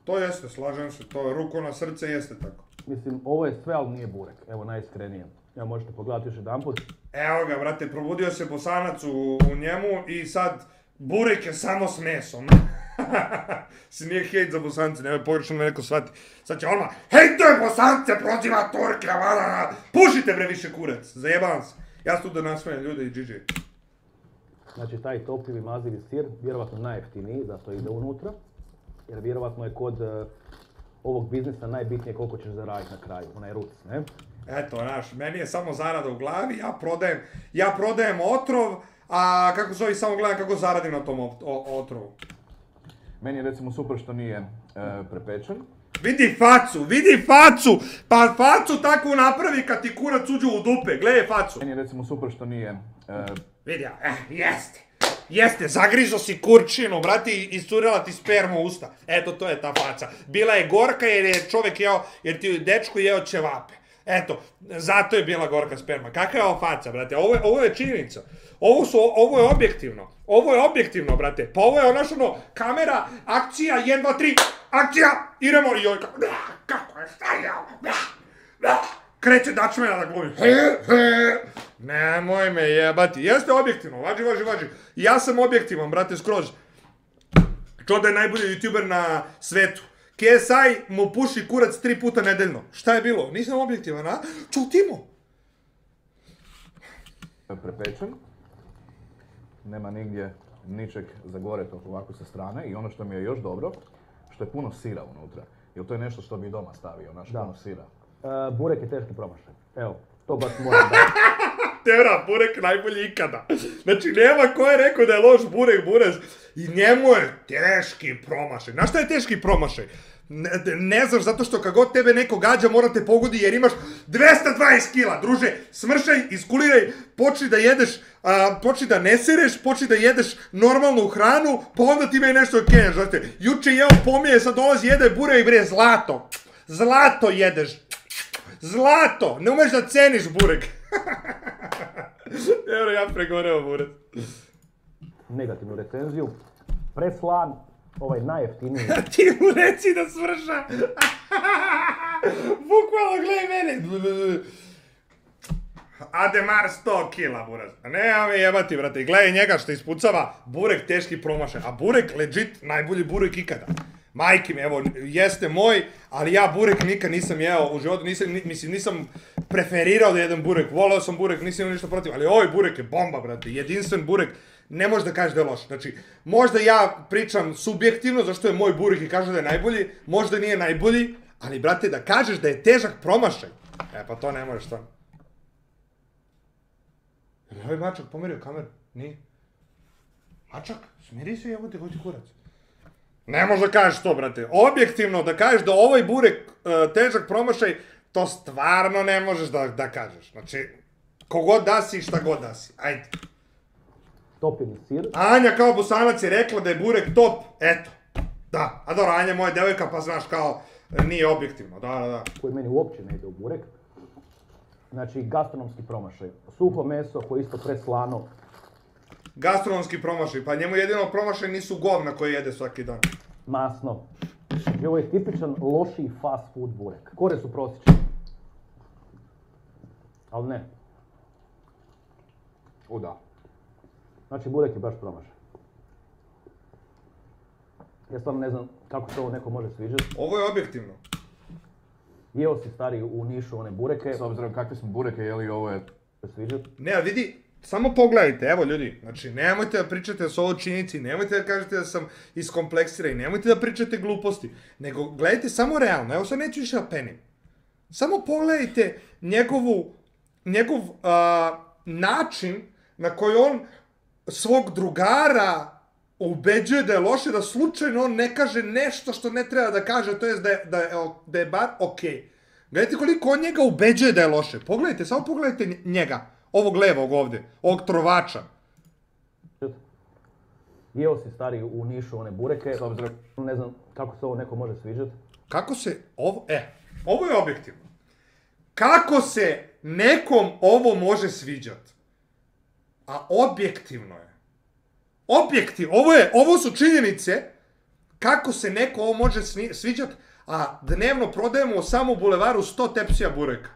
to jeste, slažem se, to je ruku na srce, jeste tako. Mislim, ovo je sve, ali nije burek. Evo, najiskrenije. Evo, možete pogledati još jedanput. Evo ga, brate, probudio se bosanac u, u njemu i sad burek je samo s mesom. si nije hejt za bosance, nemoj pogrešno me neko shvati. Sad će odmah, hejtuje bosance, proziva Turke, vada, pušite bre više kurac, zajebavam se. Ja su tu da nasmejem ljude i GG. Znači, taj topljivi mazivi sir, vjerovatno najjeftiniji, zato ide unutra. Jer vjerovatno je kod e, ovog biznisa najbitnije koliko ćeš zaraditi na kraju, onaj ruc, ne? Eto, znaš, meni je samo zarada u glavi, ja prodajem, ja prodajem otrov, a kako zove, samo gledam kako zaradim na tom otrovu. Meni je recimo super što nije e, prepečen. Vidi facu, vidi facu, pa facu takvu napravi kad ti kurac uđe u dupe, gledaj facu. Meni je recimo super što nije e, Vidi, eh, jeste. Jeste, zagrizo si kurčinu, brati, i iscurela ti sperma u usta. Eto, to je ta faca. Bila je gorka jer je čovjek jeo, jer ti dečko jeo ćevape. Eto, zato je bila gorka sperma. Kakva je ovo faca, brate? Ovo je, ovo je činjenica. Ovo, su, ovo je objektivno. Ovo je objektivno, brate. Pa ovo je onaš ono, kamera, akcija, 1, 2, 3, akcija, idemo. I kao, "Bra, kako je, šta je ovo, bra, bra." Kreće dačmena da glumi. Nemoj me jebati. Jeste objektivno, važi, važi, važi. Ja sam objektivan, brate, skroz. Čo da je najbolji youtuber na svetu. KSI mu puši kurac tri puta nedeljno. Šta je bilo? Nisam objektivan, a? Čutimo. prepečen. Nema nigdje ničeg zagoretog ovako sa strane i ono što mi je još dobro, što je puno sira unutra. Jer to je nešto što bi doma stavio, naš Da. puno sira. E, burek je teški promašaj. Evo, to baš moram dati. Tera, burek najbolji ikada. Znači, nema ko je rekao da je loš burek, burez. I njemu je teški promašaj. Znaš šta je teški promašaj? Ne, ne znaš, zato što kad god tebe neko gađa, mora te pogodi jer imaš 220 kila. Druže, smršaj, iskuliraj, počni da jedeš, a, počni da ne sereš, počni da jedeš normalnu hranu, pa onda ti me nešto keneš, znate. Juče jeo pomije, sad dolazi jede burek i bre, zlato. Zlato jedeš. Zlato! Ne umeš da ceniš burek. Evo ja pregoreo burek. Negativnu recenziju. Preslan, ovaj najjeftiniji. Ti mu reci da svrša. Bukvalno gledaj mene. Ademar 100 kila, buraz. A ne, me jebati, brate. Gledaj njega što ispucava, burek teški promašaj. A burek, legit, najbolji burek ikada. Majke mi, evo, jeste moj, ali ja burek nikad nisam jeo u životu, nisam, ni- mislim, nisam preferirao da jedem burek, voleo sam burek, nisam imao ništa protiv, ali ovaj burek je bomba, brate, jedinstven burek, ne možeš da kažeš da je loš. Znači, možda ja pričam subjektivno, zašto je moj burek i kaže da je najbolji, možda nije najbolji, ali, brate, da kažeš da je težak promašaj, e, pa to ne možeš stvarno. Je li ovaj mačak pomerio kameru? Nije. Mačak, smiri se, evo te, ti kurac. Ne možeš da kažeš to, brate. Objektivno da kažeš da ovaj burek e, težak promašaj, to stvarno ne možeš da, da kažeš. Znači, kogod da si i šta god da si. Ajde. Topljeni sir. Anja kao bosanac je rekla da je burek top, eto. Da, a dobro, Anja moja devojka, pa znaš kao, e, nije objektivno, da, da, da. koji meni uopće ne ide u burek. Znači, gastronomski promašaj. Suho meso koje je isto preslano. Gastronomski promašaj, pa njemu jedino promašaj nisu govna koje jede svaki dan. masno. Znači, ovo je tipičan lošiji fast food burek. Kore su prosječni. Ali ne. O da. Znači, burek je baš promašaj. Ja stvarno ne znam kako se ovo neko može sviđati. Ovo je objektivno. Jeo si stari u Nišu one bureke, S obzirom kakve smo bureke jeli, ovo je se sviđati. Ne, a vidi, samo pogledajte, evo ljudi, znači nemojte da pričate da su ovo činjenici, nemojte da kažete da sam iskompleksiran i nemojte da pričate gluposti, nego gledajte samo realno, evo sad neću više da penim. Samo pogledajte njegovu, njegov način na koji on svog drugara ubeđuje da je loše, da slučajno on ne kaže nešto što ne treba da kaže, to jest da je, da je, da je bar okej. Gledajte koliko on njega ubeđuje da je loše. Pogledajte, samo pogledajte nj- njega, ovog levog ovde, ovog trovača. Jeo si stari u Nišu one bureke, S obzirom, ne znam kako se ovo neko može sviđati. Kako se ovo, e, ovo je objektivno. Kako se nekom ovo može sviđat? A objektivno je. Objektiv, ovo je, ovo su činjenice kako se neko ovo može svi- sviđat, a dnevno prodajemo samo u bulevaru 100 tepsija bureka.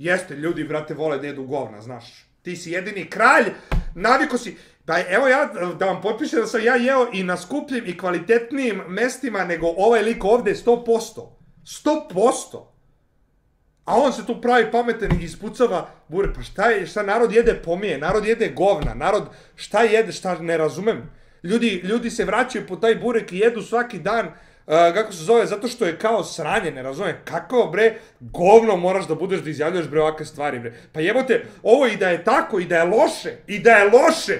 Jeste, ljudi, brate, vole da jedu govna, znaš. Ti si jedini kralj, naviko si... Pa evo ja, da vam potpišem da sam ja jeo i na skupljim i kvalitetnijim mestima nego ovaj lik ovde 100%. 100%. A on se tu pravi pametan i ispucava bure. Pa šta je, šta narod jede pomije, narod jede govna, narod šta jede, šta ne razumem. Ljudi, ljudi se vraćaju po taj burek i jedu svaki dan, uh, kako se zove, zato što je kao sranje, ne razumem. Kako bre, govno moraš da budeš da izjavljuješ bre ovakve stvari bre. Pa jebote, ovo i da je tako, i da je loše, i da je loše,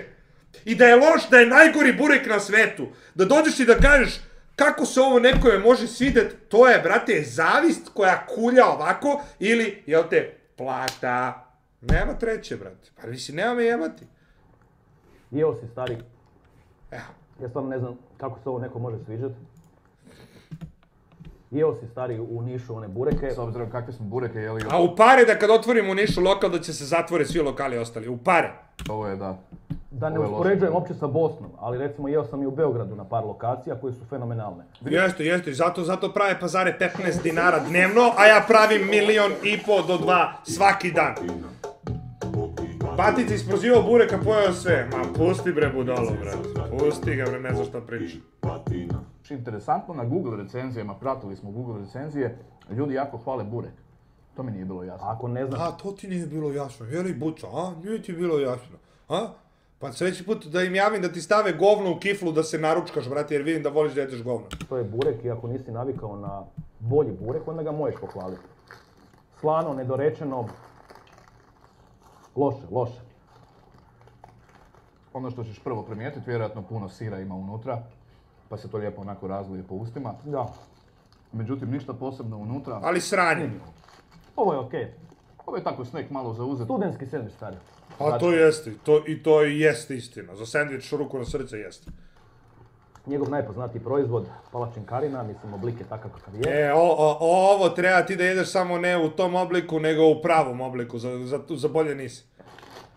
i da je loš, da je najgori burek na svetu, da dođeš i da kažeš, kako se ovo nekome može svidet, to je, brate, zavist koja kulja ovako, ili, jel te, plata. Nema treće, brate. Pa mislim, nema me jebati. Jeo si stari, Evo. ja stvarno ne znam kako se ovo neko može sviđati. Jeo si stari u Nišu one bureke, s obzirom kakve smo bureke jeli, A u pare da kad otvorimo u Nišu lokal, da će se zatvore svi lokali ostali. U pare. ovo je da. da ne uspoređujem uopće sa Bosnom, ali recimo jeo sam i u Beogradu na par lokacija koje su fenomenalne. Jeste, jeste, zato, zato prave pazare 15 dinara dnevno, a ja pravim milion i po do dva svaki dan. Batica isprozivao bureka, pojeo sve. Ma pusti bre budalo, bre. Pusti ga bre, ne znaš šta priča. Je interesantno, na Google recenzijama, pratili smo Google recenzije, ljudi jako hvale burek. To mi nije bilo jasno. Ako ne znaš, A, to ti nije bilo jasno, je li buca, a? Nije ti bilo jasno, a? Pa sledeći put da im javim da ti stave govno u kiflu da se naručkaš, brate, jer vidim da voliš da jedeš govno. to je burek i ako nisi navikao na bolji burek, onda ga možeš pohvaliti. Slano, nedorečeno, loše, loše. Ono što ćeš prvo primijetiti, vjerojatno puno sira ima unutra, pa se to lijepo onako razlije po ustima. Da, Međutim, ništa posebno unutra. Ali sranje. ovo je okej. Ovo je tako snack malo za uzeti. Studentski sandvič stari. A to jeste, to, i to jeste istina. Za sandvič ruku na srce jeste. Njegov najpoznatiji proizvod, palačinkarina, mislim oblik je takav kakav je. E, o, o, ovo treba ti da jedeš samo ne u tom obliku, nego u pravom obliku, za, za, za bolje nisi.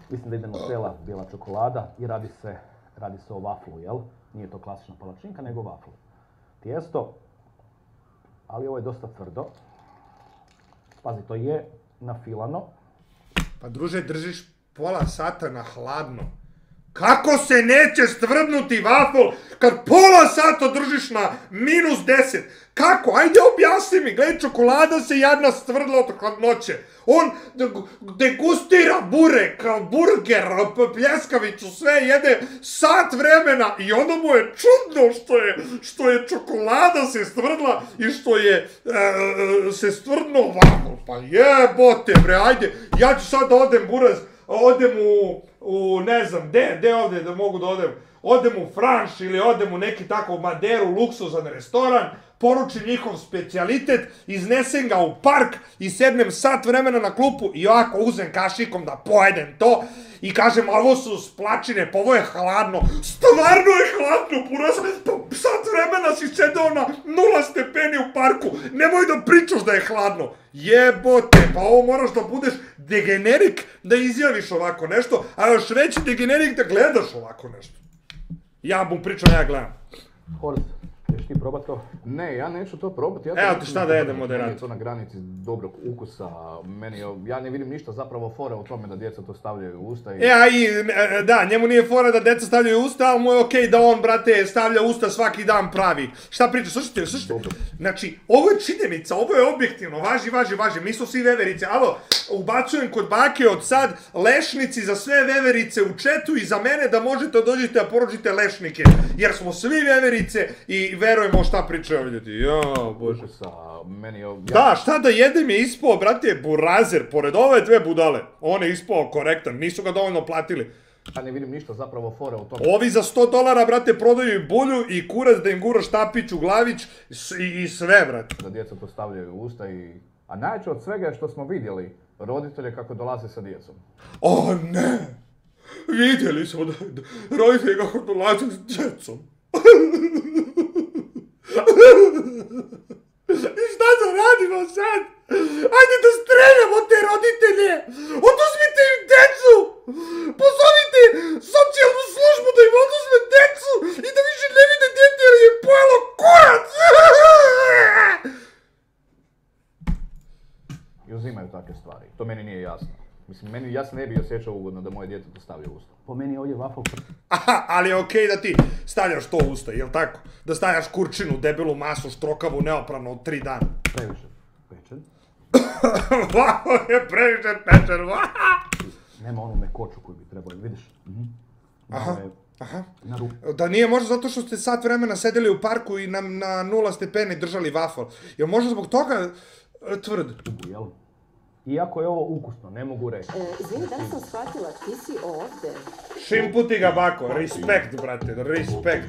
Mislim da ide Nutella, bijela čokolada i radi se, radi se o vaflu, jel? Nije to klasična palačinka, nego vaflu. Tijesto, ali ovo je dosta tvrdo. Pazi, to je nafilano. Pa druže, držiš pola sata na hladno. Kako se neće stvrdnuti vafl kad pola sata držiš na minus 10? Kako? Ajde objasni mi, gledaj, čokolada se jadna stvrdla od hladnoće. On deg- degustira burek, burger, pljeskavicu, sve jede sat vremena i onda mu je čudno što je, što je čokolada se stvrdla i što je e, se stvrdno vafl. Pa jebote bre, ajde, ja ću sad da odem buraz, odem u, u ne znam, gde, gde ovde da mogu da odem? Odem u Franš ili odem u neki tako Maderu, luksuzan restoran, poručim njihov specijalitet, iznesem ga u park i sednem sat vremena na klupu i ovako uzem kašikom da pojedem to i kažem, ovo su splačine, pa ovo je hladno. Stvarno je hladno, buraz, pa sat vremena si sedeo na nula stepeni u parku, nemoj da pričaš da je hladno. Jebote, pa ovo moraš da budeš degenerik da izjaviš ovako nešto, a još veći degenerik da gledaš ovako nešto. Ja mu pričam, ja gledam. Horst, Ješ ti probat to? Ne, ja neću to probati. Ja Evo ti šta da jedem. Meni je to na granici dobrog ukusa. Meni ja ne vidim ništa zapravo fora u tome da djeca to stavljaju u usta i... E, a i, e, da, njemu nije fora da deca stavljaju u usta, ali mu je okej da on, brate, stavlja usta svaki dan pravi. Šta priča, slušajte, slušajte. Dobro. Znači, ovo je činjenica, ovo je objektivno, važi, važi, važi, mi smo svi veverice. Alo, ubacujem kod bake od sad lešnici za sve veverice u četu i za mene da možete da dođete da poručite lešnike. Jer smo svi veverice i verujemo šta pričaju ovi ljudi. Jo, bože. Ukusa, meni. Ja, Da, šta da jedem je ispao, brate, burazer, pored ove dve budale. On je ispao korektan, nisu ga dovoljno platili. ja ne vidim ništa zapravo fora u tome. Ovi za 100 dolara, brate, prodaju i bulju i kurac da im gura štapić u glavić i, i sve, brate. da djeca to stavljaju u usta i... A najjače od svega je što smo vidjeli roditelje kako dolaze sa djecom. O ne! Vidjeli smo da, da roditelji kako dolaze s djecom. И šta zaradimo sad? Ajde да streljam от те родители! Отузмите им децо! Позовите социалну службу да им отузме децо и да више не виде дете да им поело курац! И uzimaju takve stvari. To meni nije jasno. Mislim, meni, ja se ne bi osjećao ugodno da moje dijete to stavlja u usta. Po meni je ovdje waffle Aha, ali je okej da ti stavljaš to u usta, jel tako? Da stavljaš kurčinu, debelu masu, štrokavu, neoprano od tri dana. previše pečen. Vao je previše pečer, Nema onu mekoću koju bi trebali, vidiš? Aha, je aha. Ruku. Da nije možda zato što ste sat vremena sedeli u parku i na, na nula stepeni držali vafel. Jel možda zbog toga e, tvrd? Ubu, jel? Iako je ovo ukusno, ne mogu reći. E, izvini, da sam shvatila, ti si ovdje? Šimputi ga bako, respekt, brate, respekt.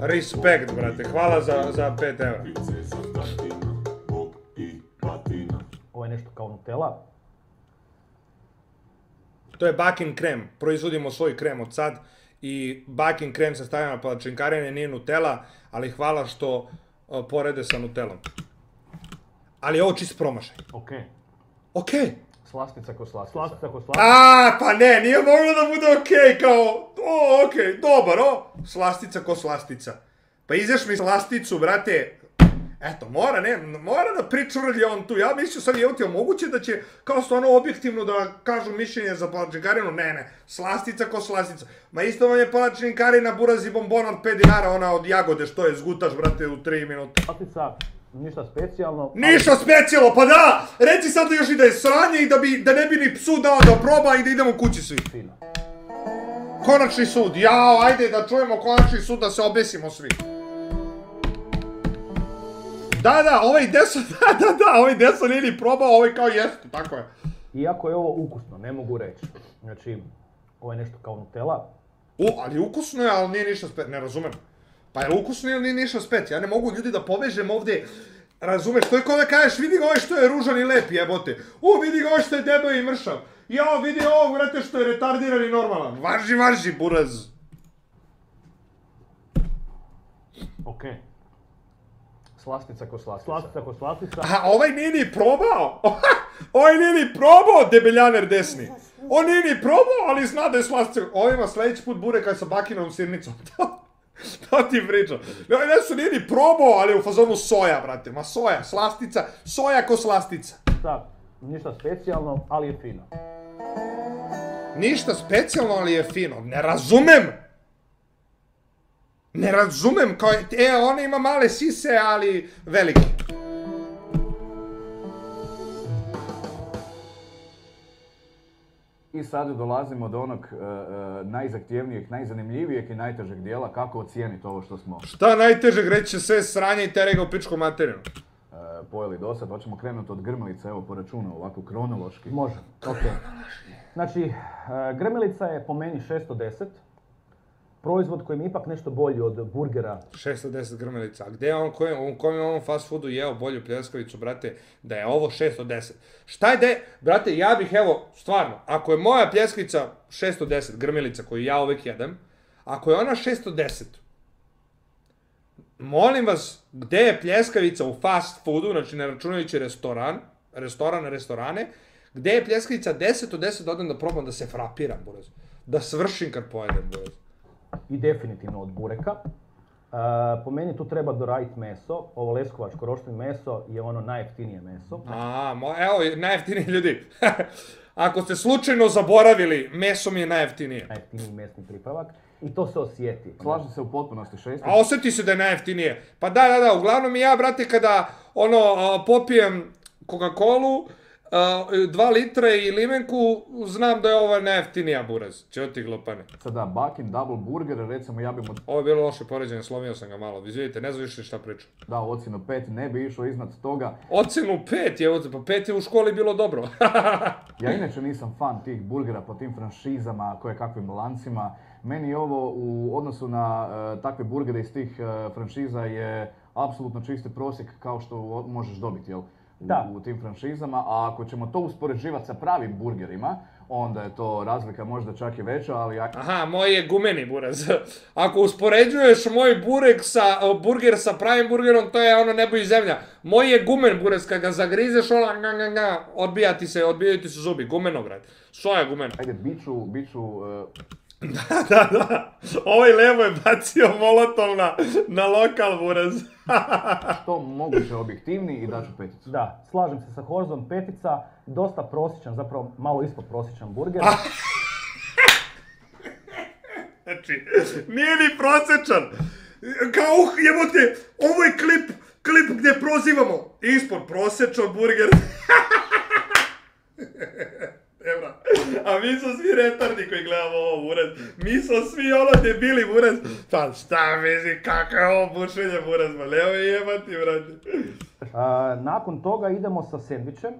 Respekt, brate, hvala za, za 5 eura. Ovo je nešto kao Nutella. To je bakin krem. Proizvodimo svoj krem od sad. I bakin krem se stavlja na palačinkarene, nije Nutella, ali hvala što uh, porede sa Nutellom. Ali je ovo čist promašaj. Ok. Okej. Slastica ko slastica. Slastica ko slastica. A, pa ne, nije moglo da bude okej, kao, o, okej, dobar, o, slastica ko slastica. Pa izješ mi slasticu, brate, eto, mora, ne, mora da pričurlje on tu, ja mislio sad, evo ti, je moguće da će, kao stvarno objektivno da kažu mišljenje za palačinkarinu, ne, ne, slastica ko slastica. Ma isto vam je palačinkarina burazi bombon od 5 dinara, ona od jagode, što je, zgutaš, brate, u 3 minute. Slastica, ništa specijalno. Ništa specijalno, pa da! Reci sad još i da je sranje i da, bi, da ne bi ni psu dao da proba i da idemo kući svi. Fino. Konačni sud, jao, ajde da čujemo konačni sud da se obesimo svi. Da, da, ovaj deso, da, da, da, ovaj deso nije ni probao, ovaj kao jeste, tako je. Iako je ovo ukusno, ne mogu reći. Znači, ovo je nešto kao Nutella. U, ali ukusno je, ali nije ništa spet, ne razumem. Pa je ukusno ili nije ništa spet, ja ne mogu ljudi da povežem ovdje, razumeš, to je kao da kažeš, vidi ga ovaj što je ružan i lep jebote. U, vidi ga ovaj što je debel i mršav. Jao, vidi ovog, vrate, što je retardiran i normalan. Važi, važi, buraz. Ok. Slastica ko slastica. Slastica ko slastica. A ovaj nije ni probao. ovaj nije ni probao, debeljaner desni. On nije ni probao, ali zna da je slastica. Ovaj ima sljedeći put bureka sa bakinom sirnicom. to ti pričam. Ovaj nešto nije ni probao, ali je u fazonu soja, brate. Ma soja, slastica, soja ko slastica. Šta, ništa specijalno, ali je fino. Ništa specijalno, ali je fino. Ne razumem! Ne razumem, kao, e, ona ima male sise, ali velike. I sad dolazimo do onog e, najzahtjevnijeg, najzanimljivijeg i najtežeg dijela, kako ocijeniti ovo što smo Šta najtežeg reći će sve sranje i tere ga u pičku materinu? e, pojeli do sad. Hoćemo krenuti od grmelice, evo po računu, ovako kronološki. Može, ok. Znači, e, grmelica je po meni 610. Proizvod koji mi je ipak nešto bolji od burgera. 610 grmelica. A gdje je on, kojem, u kojem je onom fast foodu jeo bolju pljeskavicu, brate, da je ovo 610? Šta je da brate, ja bih, evo, stvarno, ako je moja pljeskavica 610 grmelica koju ja uvijek jedem, ako je ona 610, molim vas, gdje je pljeskavica u fast foodu, znači ne računajući restoran, restoran, restorane, gdje je pljeskavica 10 od 10 da odem da probam da se frapiram, buraz. Da svršim kad pojedem, buraz. I definitivno od bureka. E, po meni tu treba doraditi meso, ovo leskovačko rošteno meso je ono najjeftinije meso. A, mo, evo, najjeftiniji ljudi. Ako ste slučajno zaboravili, meso mi je najjeftinije. Najjeftiniji mesni pripravak i to se osjeti. Slažem se u potpunosti šesti. A osjeti se da je najjeftinije. Pa da, da, da, uglavnom i ja, brate, kada ono, popijem Coca-Colu, a, dva litre i limenku, znam da je ovo najjeftinija buraz. Čeo ti glupane. Sada Bakin Double Burger, recimo ja bi mu Ovo je bilo loše poređenje, slomio sam ga malo. Izvidite, ne znam više šta pričam. dao ocjenu 5, ne bi išao iznad toga. Ocenu pet, je, pa pet je u školi bilo dobro. Ja inače nisam fan tih burgera po tim franšizama, koje kakvim lancima. Meni ovo u odnosu na e, takve burgere iz tih e, franšiza je apsolutno čisti prosjek kao što možeš dobiti jel? U, Da. u tim franšizama, a ako ćemo to uspoređivati sa pravim burgerima, onda je to razlika možda čak i veća, ali ja, Aha, moj je gumeni buraz. Ako uspoređuješ moj burek sa, burger sa pravim burgerom, to je ono nebo i zemlja. Moj je gumen buraz, kad ga zagrizeš, ona nga, nga, nga, odbija ti se, odbijaju ti se zubi. Gumeno, brat. Što je gumeno? ajde, bit ću, bit e, da, da. Ovaj levo je bacio molotov na, na lokal buraz. što moguće objektivniji i daću peticu. Da, slažem se sa Horzom, petica, dosta prosječan, zapravo malo ispod prosječan burger. Znači, nije ni prosječan. Kao, uh, jebote, ovo je klip, klip gdje prozivamo. Ispod prosječan burger. A mi smo svi retardi koji gledamo ovo buraz. Mi smo svi ono debili buraz. Pa šta misli, kakav je ovo bušenje buraz, ma leo je jebati, brate. A, nakon toga idemo sa sendvičem.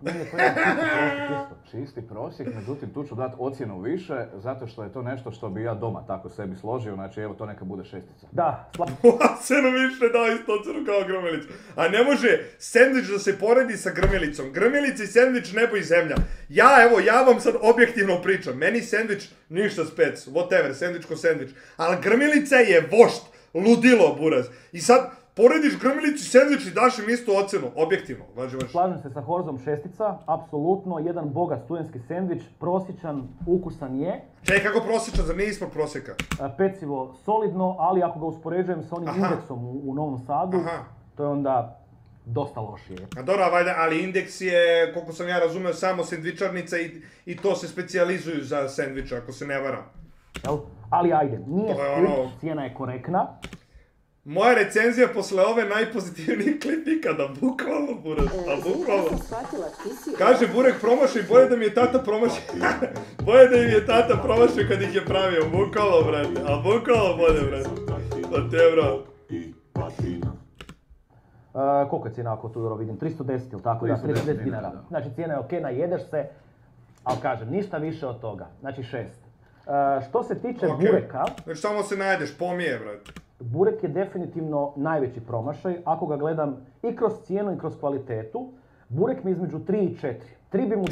Meni je to jedan čisti prosjek isto. Čisti prosjek, međutim tu ću dati ocjenu više, zato što je to nešto što bi ja doma tako sebi složio, znači evo to neka bude šestica. Da, Ocenu više dao isto ocenu kao grmelicu. A ne može sendvič da se poredi sa grmelicom. Grmelica i sendvič nebo i zemlja. Ja, evo, ja vam sad objektivno pričam. Meni sendvič ništa spec, whatever, sendvič ko sendvič. Ali grmelica je vošt, ludilo, buraz. I sad, porediš grmelicu i sendvič i daš im istu ocenu, objektivno. Važi, važi. slažem se sa Horzom šestica, apsolutno, jedan bogat studentski sendvič, prosječan, ukusan je. Čekaj, kako prosječan, zar nije ispod prosjeka? A, Pecivo solidno, ali ako ga uspoređujem sa onim Aha. indeksom u, u Novom Sadu, Aha. to je onda dosta lošije. A dobro, valjda, ali indeks je, koliko sam ja razumio, samo sendvičarnica i, i to se specijalizuju za sendviče, ako se ne varam. Jel? Ali ajde, nije To je ono- cijena je korektna. Moja recenzija posle ove najpozitivniji klip ikada, bukvalno, buraz, a bukvalno. Kaže Burek promašaj, bolje da mi je tata promašaj. bolje da im je tata promašaj kad ih je pravio, bukvalno, brate. A bukvalno bolje, brate. Pa te, bro. E, koliko je cijena ako tu dobro vidim? 310 ili tako? Da, 310 310 dinara. da. Znači cijena je ok, najedeš se, ali kažem, ništa više od toga. Znači šest. Što se tiče bureka, Znači samo se najedeš, pomije, brate. Burek je definitivno najveći promašaj. Ako ga gledam i kroz cijenu i kroz kvalitetu, burek mi između 3 i 4. 3 bi mu...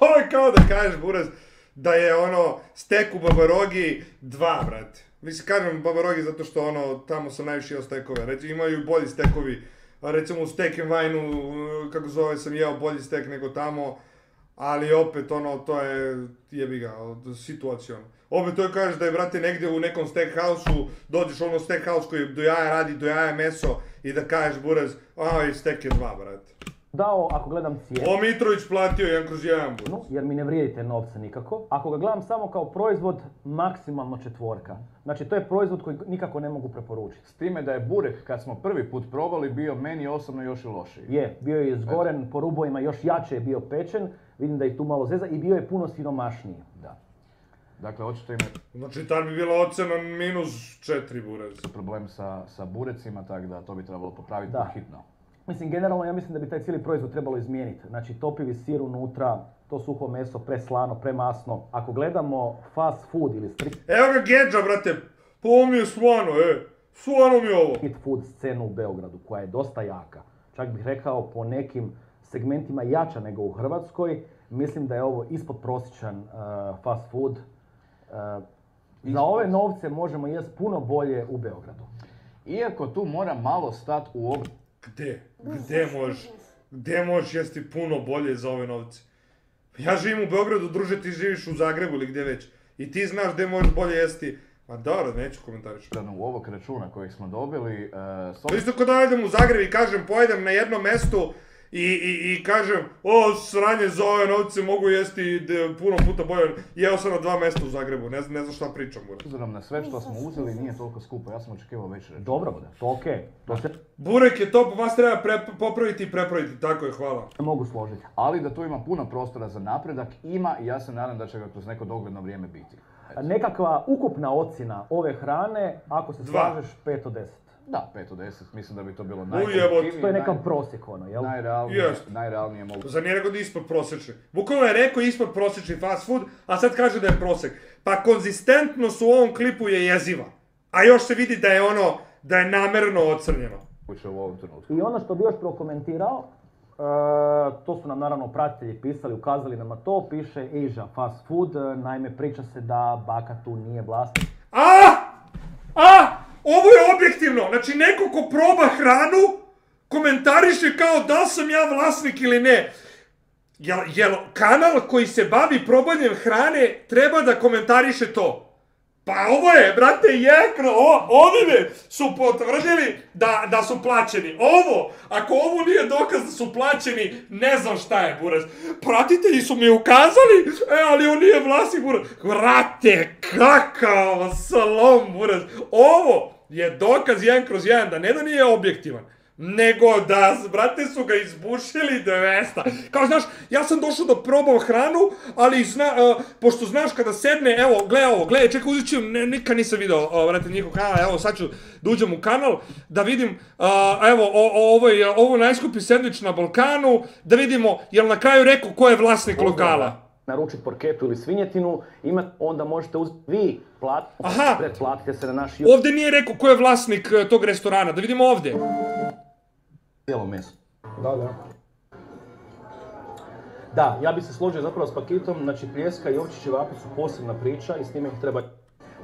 Ovo je kao da kažeš, buraz, da je ono, stek u Babarogi dva, brate. Mislim, kažem Babarogi zato što ono, tamo sam najviše jeo stekove. Reci, imaju bolji stekovi. Recimo u Steak and Wine-u, kako zove, sam jeo bolji stek nego tamo. Ali opet, ono, to je, jebi ga, situacijalno. Opet to je kažeš da je, brate, negdje u nekom steakhouse-u, dođeš ono steakhouse koji do jaja radi, do jaja meso i da kažeš, buraz, aj, stek je dva, brate. Dao, ako gledam cijenu, O, Mitrović platio jedan kroz jedan, buraz. jer mi ne vrijedite novce nikako. Ako ga gledam samo kao proizvod, maksimalno četvorka. Znači, to je proizvod koji nikako ne mogu preporučiti. S time da je burek, kad smo prvi put probali, bio meni osobno još i lošiji. Je, bio je izgoren, po rubovima još jače je bio pečen, vidim da je tu malo zeza i bio je puno siromašniji. Da. Dakle, očito imaju Znači, tad bi bila ocena minus četiri buraz. problem sa, sa burecima, tako da to bi trebalo popraviti Da. hitno. Mislim, generalno ja mislim da bi taj cijeli proizvod trebalo izmijeniti. Znači, topivi sir unutra, to suho meso, preslano, premasno. Ako gledamo fast food ili street Evo ga Gedža, brate, pomio svano, e. Svano mi je ovo. food scenu u Beogradu, koja je dosta jaka. Čak bih rekao po nekim segmentima jača nego u Hrvatskoj. Mislim da je ovo ispod prosječan uh, fast food. Uh, za ove novce možemo jesti puno bolje u Beogradu. Iako tu mora malo stati u ob... Gde? Gde možeš? Gde možeš jesti puno bolje za ove novce? Ja živim u Beogradu, druže, ti živiš u Zagrebu ili gdje već. I ti znaš gdje možeš bolje jesti Ma dobro, neću komentariš. u ovog računa kojeg smo dobili, e, s To isto kao da idem u Zagreb i kažem, pojedem na jednom mestu i, i, i kažem, o, sranje za ove novce mogu jesti de- puno puta bolje. Jeo sam na dva mesta u Zagrebu, ne, znam- ne znam šta pričam. Buraz. obzirom na sve što smo uzeli nije toliko skupo, ja sam očekivao račun. Dobro bude, to okej. To se Burek je top, vas treba pre- popraviti i prepraviti, tako je, hvala. ne mogu složiti. Ali da tu ima puno prostora za napredak, ima i ja se nadam da će ga kroz neko dogledno vrijeme biti. Nekakva ukupna ocjena ove hrane, ako se slažeš, 5 od 10. Da, 5 od 10, mislim da bi to bilo najkonstruktivnije, To je nekav naj- prosjek ono, jel? najrealnije, Jest. najrealnije mogu. Zar nije rekao da je ispod prosječni? Bukvalno je rekao ispod prosječni fast food, a sad kaže da je prosjek. Pa konzistentnost u ovom klipu je jeziva. A još se vidi da je ono, da je namerno ocrnjeno. u ovom trenutku. I ono što bi još prokomentirao, e, to su nam naravno pratitelji pisali, ukazali nam na to, piše Asia Fast Food, e, naime priča se da baka tu nije vlasnik. A! A! Ovo je objektivno. Znači, neko ko proba hranu, komentariše kao da sam ja vlasnik ili ne. Jel, jel kanal koji se bavi probanjem hrane treba da komentariše to? Pa ovo je, brate, jekno, o, ovime su potvrdili da, da su plaćeni. Ovo, ako ovo nije dokaz da su plaćeni, ne znam šta je, buraz. Pratitelji su mi ukazali, e, ali on nije vlasnik, buraz. Brate, kakao salom, buraz. Ovo je dokaz jedan kroz jedan, da ne da nije objektivan, nego da, brate, su ga izbušili 200. Kao, znaš, ja sam došao da probam hranu, ali, zna, e, pošto znaš kada sedne, evo, gle ovo, gle, čekaj, uzet ću, ne, nikad nisam video, o, brate, njihov kanal, evo, sad ću da uđem u kanal, da vidim, a, evo, o, o, ovo je, ovo najskupi sendvič na Balkanu, da vidimo, jel na kraju rekao ko je vlasnik lokala. Naručiti porketu ili svinjetinu, ima, onda možete uzeti vi plat, Aha. pretplatite se na naš Ovdje nije rekao ko je vlasnik e, tog restorana, da vidimo ovdje. Cijelo meso. Da, da. Da, ja bi se složio zapravo s paketom, znači pljeska i ovči ćevapi su posebna priča i s time ih treba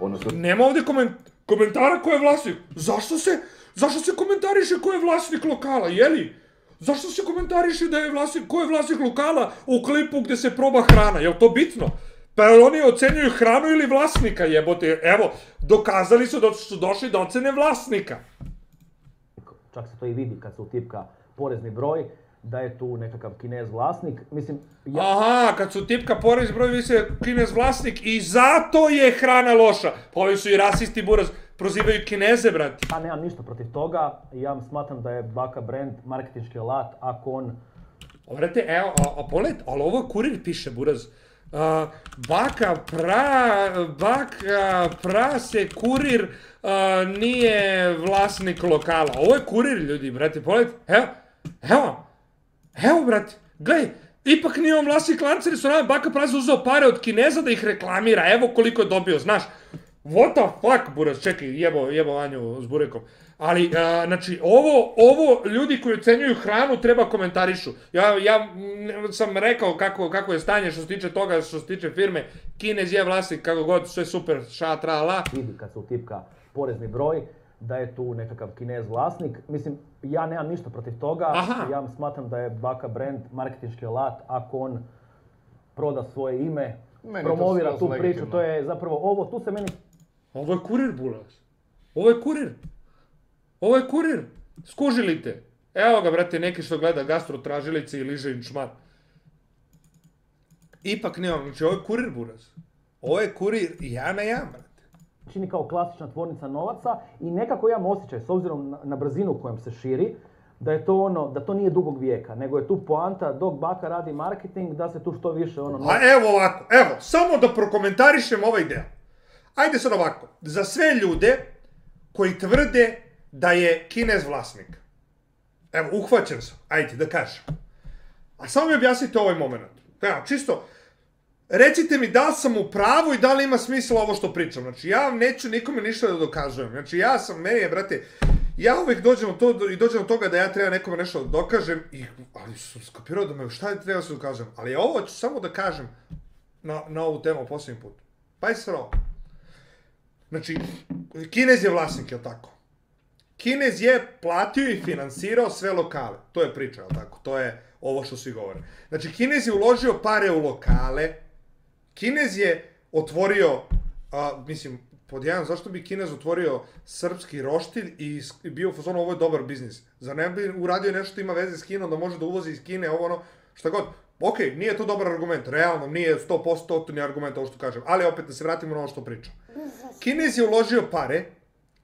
Odnosno, Nema ovdje komen- komentara ko je vlasnik. Zašto se, zašto se komentariše ko je vlasnik lokala, jeli? Zašto se komentariše da je vlasnik, ko je vlasnik lokala u klipu gdje se proba hrana? Jel to bitno? Pa oni ocenjuju hranu ili vlasnika jebote? Evo, dokazali su da su došli do ocene vlasnika. čak se to i vidi kad se utipka porezni broj, da je tu nekakav kinez vlasnik. Mislim, ja, Aha, kad su tipka porez broj vi se kinez vlasnik i zato je hrana loša. Pa ovi su i rasisti buraz, prozivaju kineze, brati. ja nemam ništa protiv toga, ja smatram da je Baka brand marketinški alat, ako on Vrate, evo, a, a pogledajte, ali ovo kurir piše, buraz. A, baka pra, baka prase kurir a, nije vlasnik lokala. Ovo je kurir, ljudi, brate, pogledajte, evo, evo, evo, brate, gledaj, ipak nije on vlasnik lanca restorana, baka prase uzeo pare od Kineza da ih reklamira, evo koliko je dobio, znaš. What the fuck, buraz, čekaj, jebo, jebo Anju s burekom. Ali, a, znači, ovo, ovo ljudi koji ocenjuju hranu treba komentarišu. Ja, ja sam rekao kako, kako je stanje što se tiče toga, što se tiče firme. Kinez je vlasnik, kako god, sve super, ša, tra, la. vidi kad se utipka porezni broj, da je tu nekakav kinez vlasnik. Mislim, ja nemam ništa protiv toga, Aha. ja smatram da je Baka brand marketinški alat, ako on proda svoje ime, Meni promovira tu priču, to je zapravo ovo, tu se meni Ovo je kurir, bulaz. Ovo je kurir. Ovo je kurir. Skužili te. Evo ga, brate, neki što gleda gastro tražilice i liže im čmar. Ipak nemam, znači ovo je kurir, buraz. Ovo je kurir ja na ja, brate. čini kao klasična tvornica novaca i nekako imam osjećaj, s obzirom na, na brzinu kojom se širi, da je to ono, da to nije dugog vijeka, nego je tu poanta dok baka radi marketing, da se tu što više ono... A evo ovako, evo, samo da prokomentarišem ovaj deo. Ajde sad ovako, za sve ljude koji tvrde da je Kinez vlasnik. Evo, uhvaćen sam, ajde da kažem. A samo mi objasnite ovaj moment. Evo, čisto, recite mi da li sam u pravu i da li ima smisla ovo što pričam. Znači, ja neću nikome ništa da dokazujem. Znači, ja sam, meni je, brate, ja uvijek dođem do, to, i dođem do toga da ja treba nekome nešto da dokažem, i, ali sam skopirao da me šta treba da se dokazujem. Ali ovo ću samo da kažem na, na ovu temu posljednji put. Pa je ovo. Znači, Kinez je vlasnik, jel tako? Kinez je platio i finansirao sve lokale. To je priča, jel tako? To je ovo što svi govore. Znači, Kinez je uložio pare u lokale, Kinez je otvorio, a, mislim, pod jedan, zašto bi Kinez otvorio srpski roštilj i bio u fazonu, ovo je dobar biznis. Zar ne bi uradio nešto što ima veze s Kinom, da može da uvozi iz Kine, ovo ono, šta god. Ok, nije to dobar argument, realno, nije 100% to ni argument ovo što kažem, ali opet da se vratimo na ovo što pričam. Kinez je uložio pare,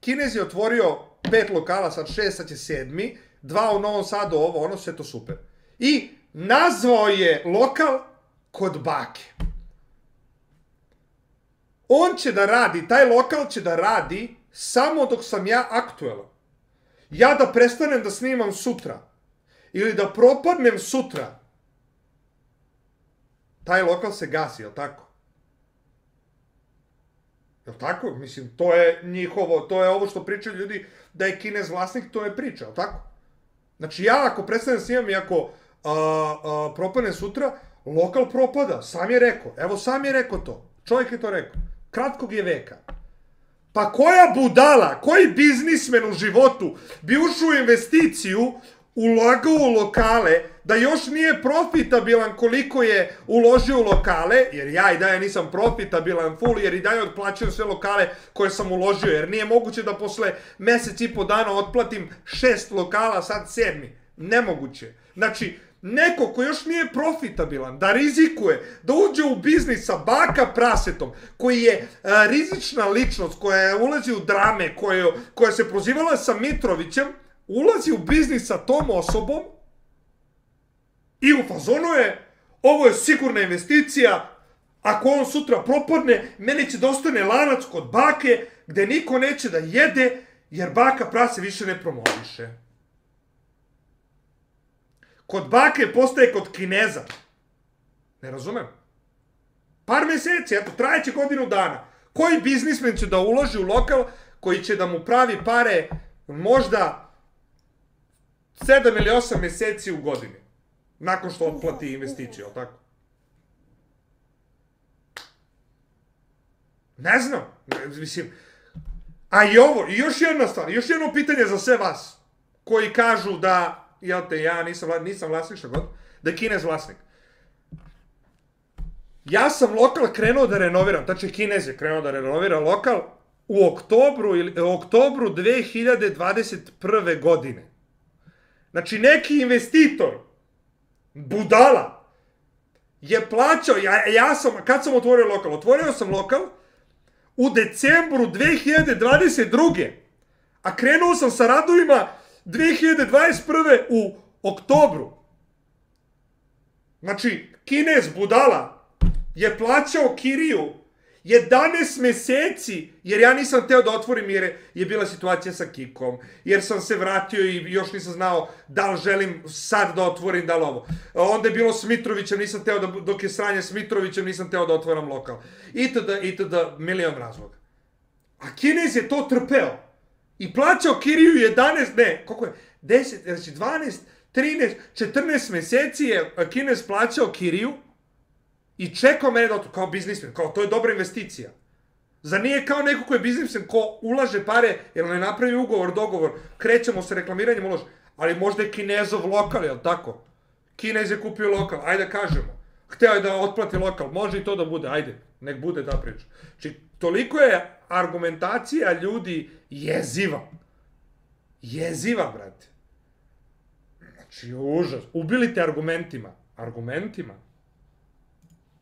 Kinez je otvorio pet lokala, sad šest, sad će sedmi, dva u Novom Sadu, ovo, ono, sve to super. I nazvao je lokal kod bake. On će da radi, taj lokal će da radi samo dok sam ja aktuelan. Ja da prestanem da snimam sutra, ili da propadnem sutra, taj lokal se gasi, jel tako? Jel tako? Mislim, to je njihovo, to je ovo što pričaju ljudi da je Kinez vlasnik, to je priča, jel tako? Znači ja ako da snimam i ako a, a, propadne sutra, lokal propada, sam je rekao, evo sam je rekao to, čovjek je to rekao, kratkog je veka. Pa koja budala, koji biznismen u životu bi ušao u investiciju, ulagao u lokale, da još nije profitabilan koliko je uložio u lokale, jer ja i dalje nisam profitabilan full, jer i dalje otplaćujem sve lokale koje sam uložio, jer nije moguće da posle mesec i po dana otplatim šest lokala, sad sedmi. Nemoguće. Znači, neko ko još nije profitabilan, da rizikuje, da uđe u biznis sa baka prasetom, koji je a, rizična ličnost, koja je ulazi u drame, koja, koja se prozivala sa Mitrovićem, ulazi u biznis sa tom osobom i u fazonu je, ovo je sigurna investicija, ako on sutra propadne, meni će da ostane lanac kod bake, gde niko neće da jede, jer baka prase više ne promoviše. Kod bake postaje kod kineza. Ne razumem. Par meseci, eto, trajeće godinu dana. Koji biznismen će da uloži u lokal koji će da mu pravi pare možda 7 ili 8 meseci u godini? Nakon što otplati investiciju, jel tako? Ne znam. Ne, Mislim, a i ovo, i još jedna stvar, još jedno pitanje za sve vas, koji kažu da, jel te, ja nisam, nisam vlasnik, šta god, da je Kinez vlasnik. Ja sam lokal krenuo da renoviram, tačno Kinez je krenuo da renovira lokal u oktobru, ili, oktobru 2021. godine. Znači, neki investitor, budala, je plaćao, ja, ja sam, kad sam otvorio lokal? Otvorio sam lokal u decembru 2022. A krenuo sam sa radovima 2021. u oktobru. Znači, Kinez budala je plaćao kiriju 11 meseci, jer ja nisam teo da otvorim jer je- bila situacija sa Kikom, jer sam se vratio i još nisam znao da li želim sad da otvorim, da li ovo. Onda je bilo s Mitrovićem, nisam teo da, dok je sranje s Mitrovićem, nisam teo da otvaram lokal. Itd., itd., milion razloga. A Kinez je to trpeo. I plaćao kiriju 11, ne, koliko je? 10, znači 12, 13, 14 meseci je Kinez plaćao kiriju i čekao mene da kao biznismen, kao to je dobra investicija. Za nije kao neko ko je biznismen, ko ulaže pare, jer ne napravi ugovor, dogovor, krećemo sa reklamiranjem, ulaže. Ali možda je Kinezov lokal, jel tako? Kinez je kupio lokal, ajde kažemo. Hteo je da otplati lokal, može i to da bude, ajde, nek bude ta priča. Znači, toliko je argumentacija ljudi jeziva. Jeziva, brate. Znači, užas. Ubili te argumentima. Argumentima.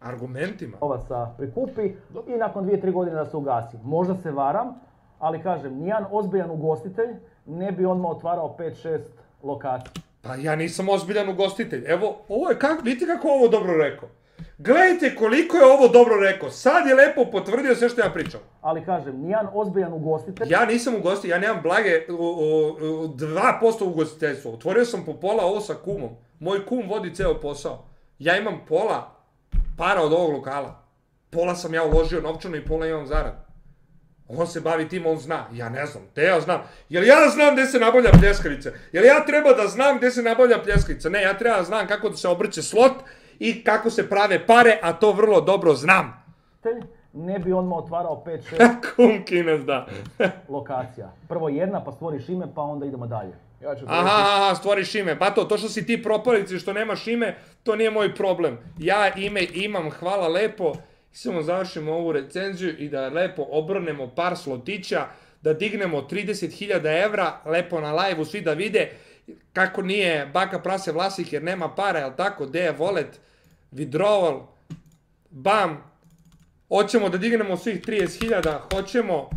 Argumentima. novaca prikupi i nakon dvije, tri godine da se ugasi. Možda se varam, ali kažem, nijedan ozbiljan ugostitelj ne bi odmah otvarao 5-6 lokacija. Pa ja nisam ozbiljan ugostitelj. Evo, ovo je, kako, vidite kako ovo dobro rekao. Gledajte koliko je ovo dobro rekao. Sad je lepo potvrdio sve što ja pričam. Ali kažem, nijedan ozbiljan ugostitelj Ja nisam ugostitelj, ja nemam blage u, u, u, 2% ugostiteljstva. Otvorio sam po pola ovo sa kumom. Moj kum vodi ceo posao. Ja imam pola para od ovog lokala. Pola sam ja uložio novčano i pola imam zarad. On se bavi tim, on zna. Ja ne znam, te ja znam. Jel ja znam gde se nabavlja pljeskavica? Jel ja treba da znam gde se nabavlja pljeskavica? Ne, ja treba da znam kako da se obrće slot i kako se prave pare, a to vrlo dobro znam. ne bi odmah otvarao 5-6 Kum kines, da. lokacija. Prvo jedna, pa stvoriš ime, pa onda idemo dalje. Ja ću Aha, stvoriš ime. Pa to, to što si ti propalici što nemaš ime, to nije moj problem. Ja ime imam, hvala lepo, Samo završimo ovu recenziju i da lepo obrnemo par slotića, da dignemo 30.000 evra, lepo na live svi da vide kako nije baka prase vlasnik jer nema para, jel tako, gde je wallet, withdrawal, bam, hoćemo da dignemo svih 30.000, hoćemo,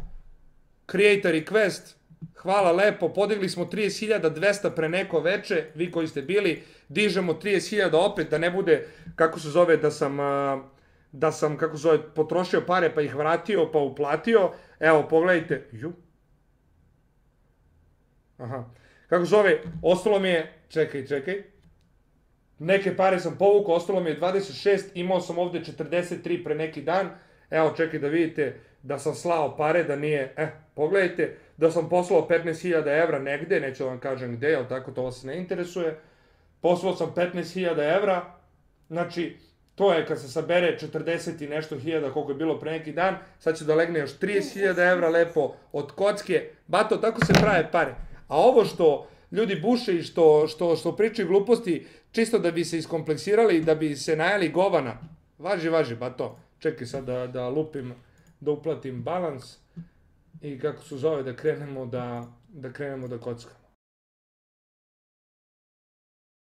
create a request, hvala lepo, podigli smo 30.200 pre neko veče, vi koji ste bili, dižemo 30.000 opet, da ne bude, kako se zove, da sam, da sam, kako se zove, potrošio pare pa ih vratio pa uplatio, evo, pogledajte, ju, aha, kako se zove, ostalo mi je, čekaj, čekaj, neke pare sam povukao, ostalo mi je 26, imao sam ovde 43 pre neki dan, evo čekaj da vidite da sam slao pare, da nije, eh, pogledajte, da sam poslao 15.000 evra negde, neću vam kažem gde, jel tako, to vas ne interesuje, poslao sam 15.000 evra, znači, to je kad se sabere 40 i nešto hiljada koliko je bilo pre neki dan, sad će da legne još 30.000 evra lepo od kocke, bato, tako se prave pare. A ovo što ljudi buše i što, što, što pričaju gluposti, čisto da bi se iskompleksirali i da bi se najeli govana, važi, važi, bato, čekaj sad da, da lupim, da uplatim balans i kako se zove da krenemo da, da krenemo da kockamo.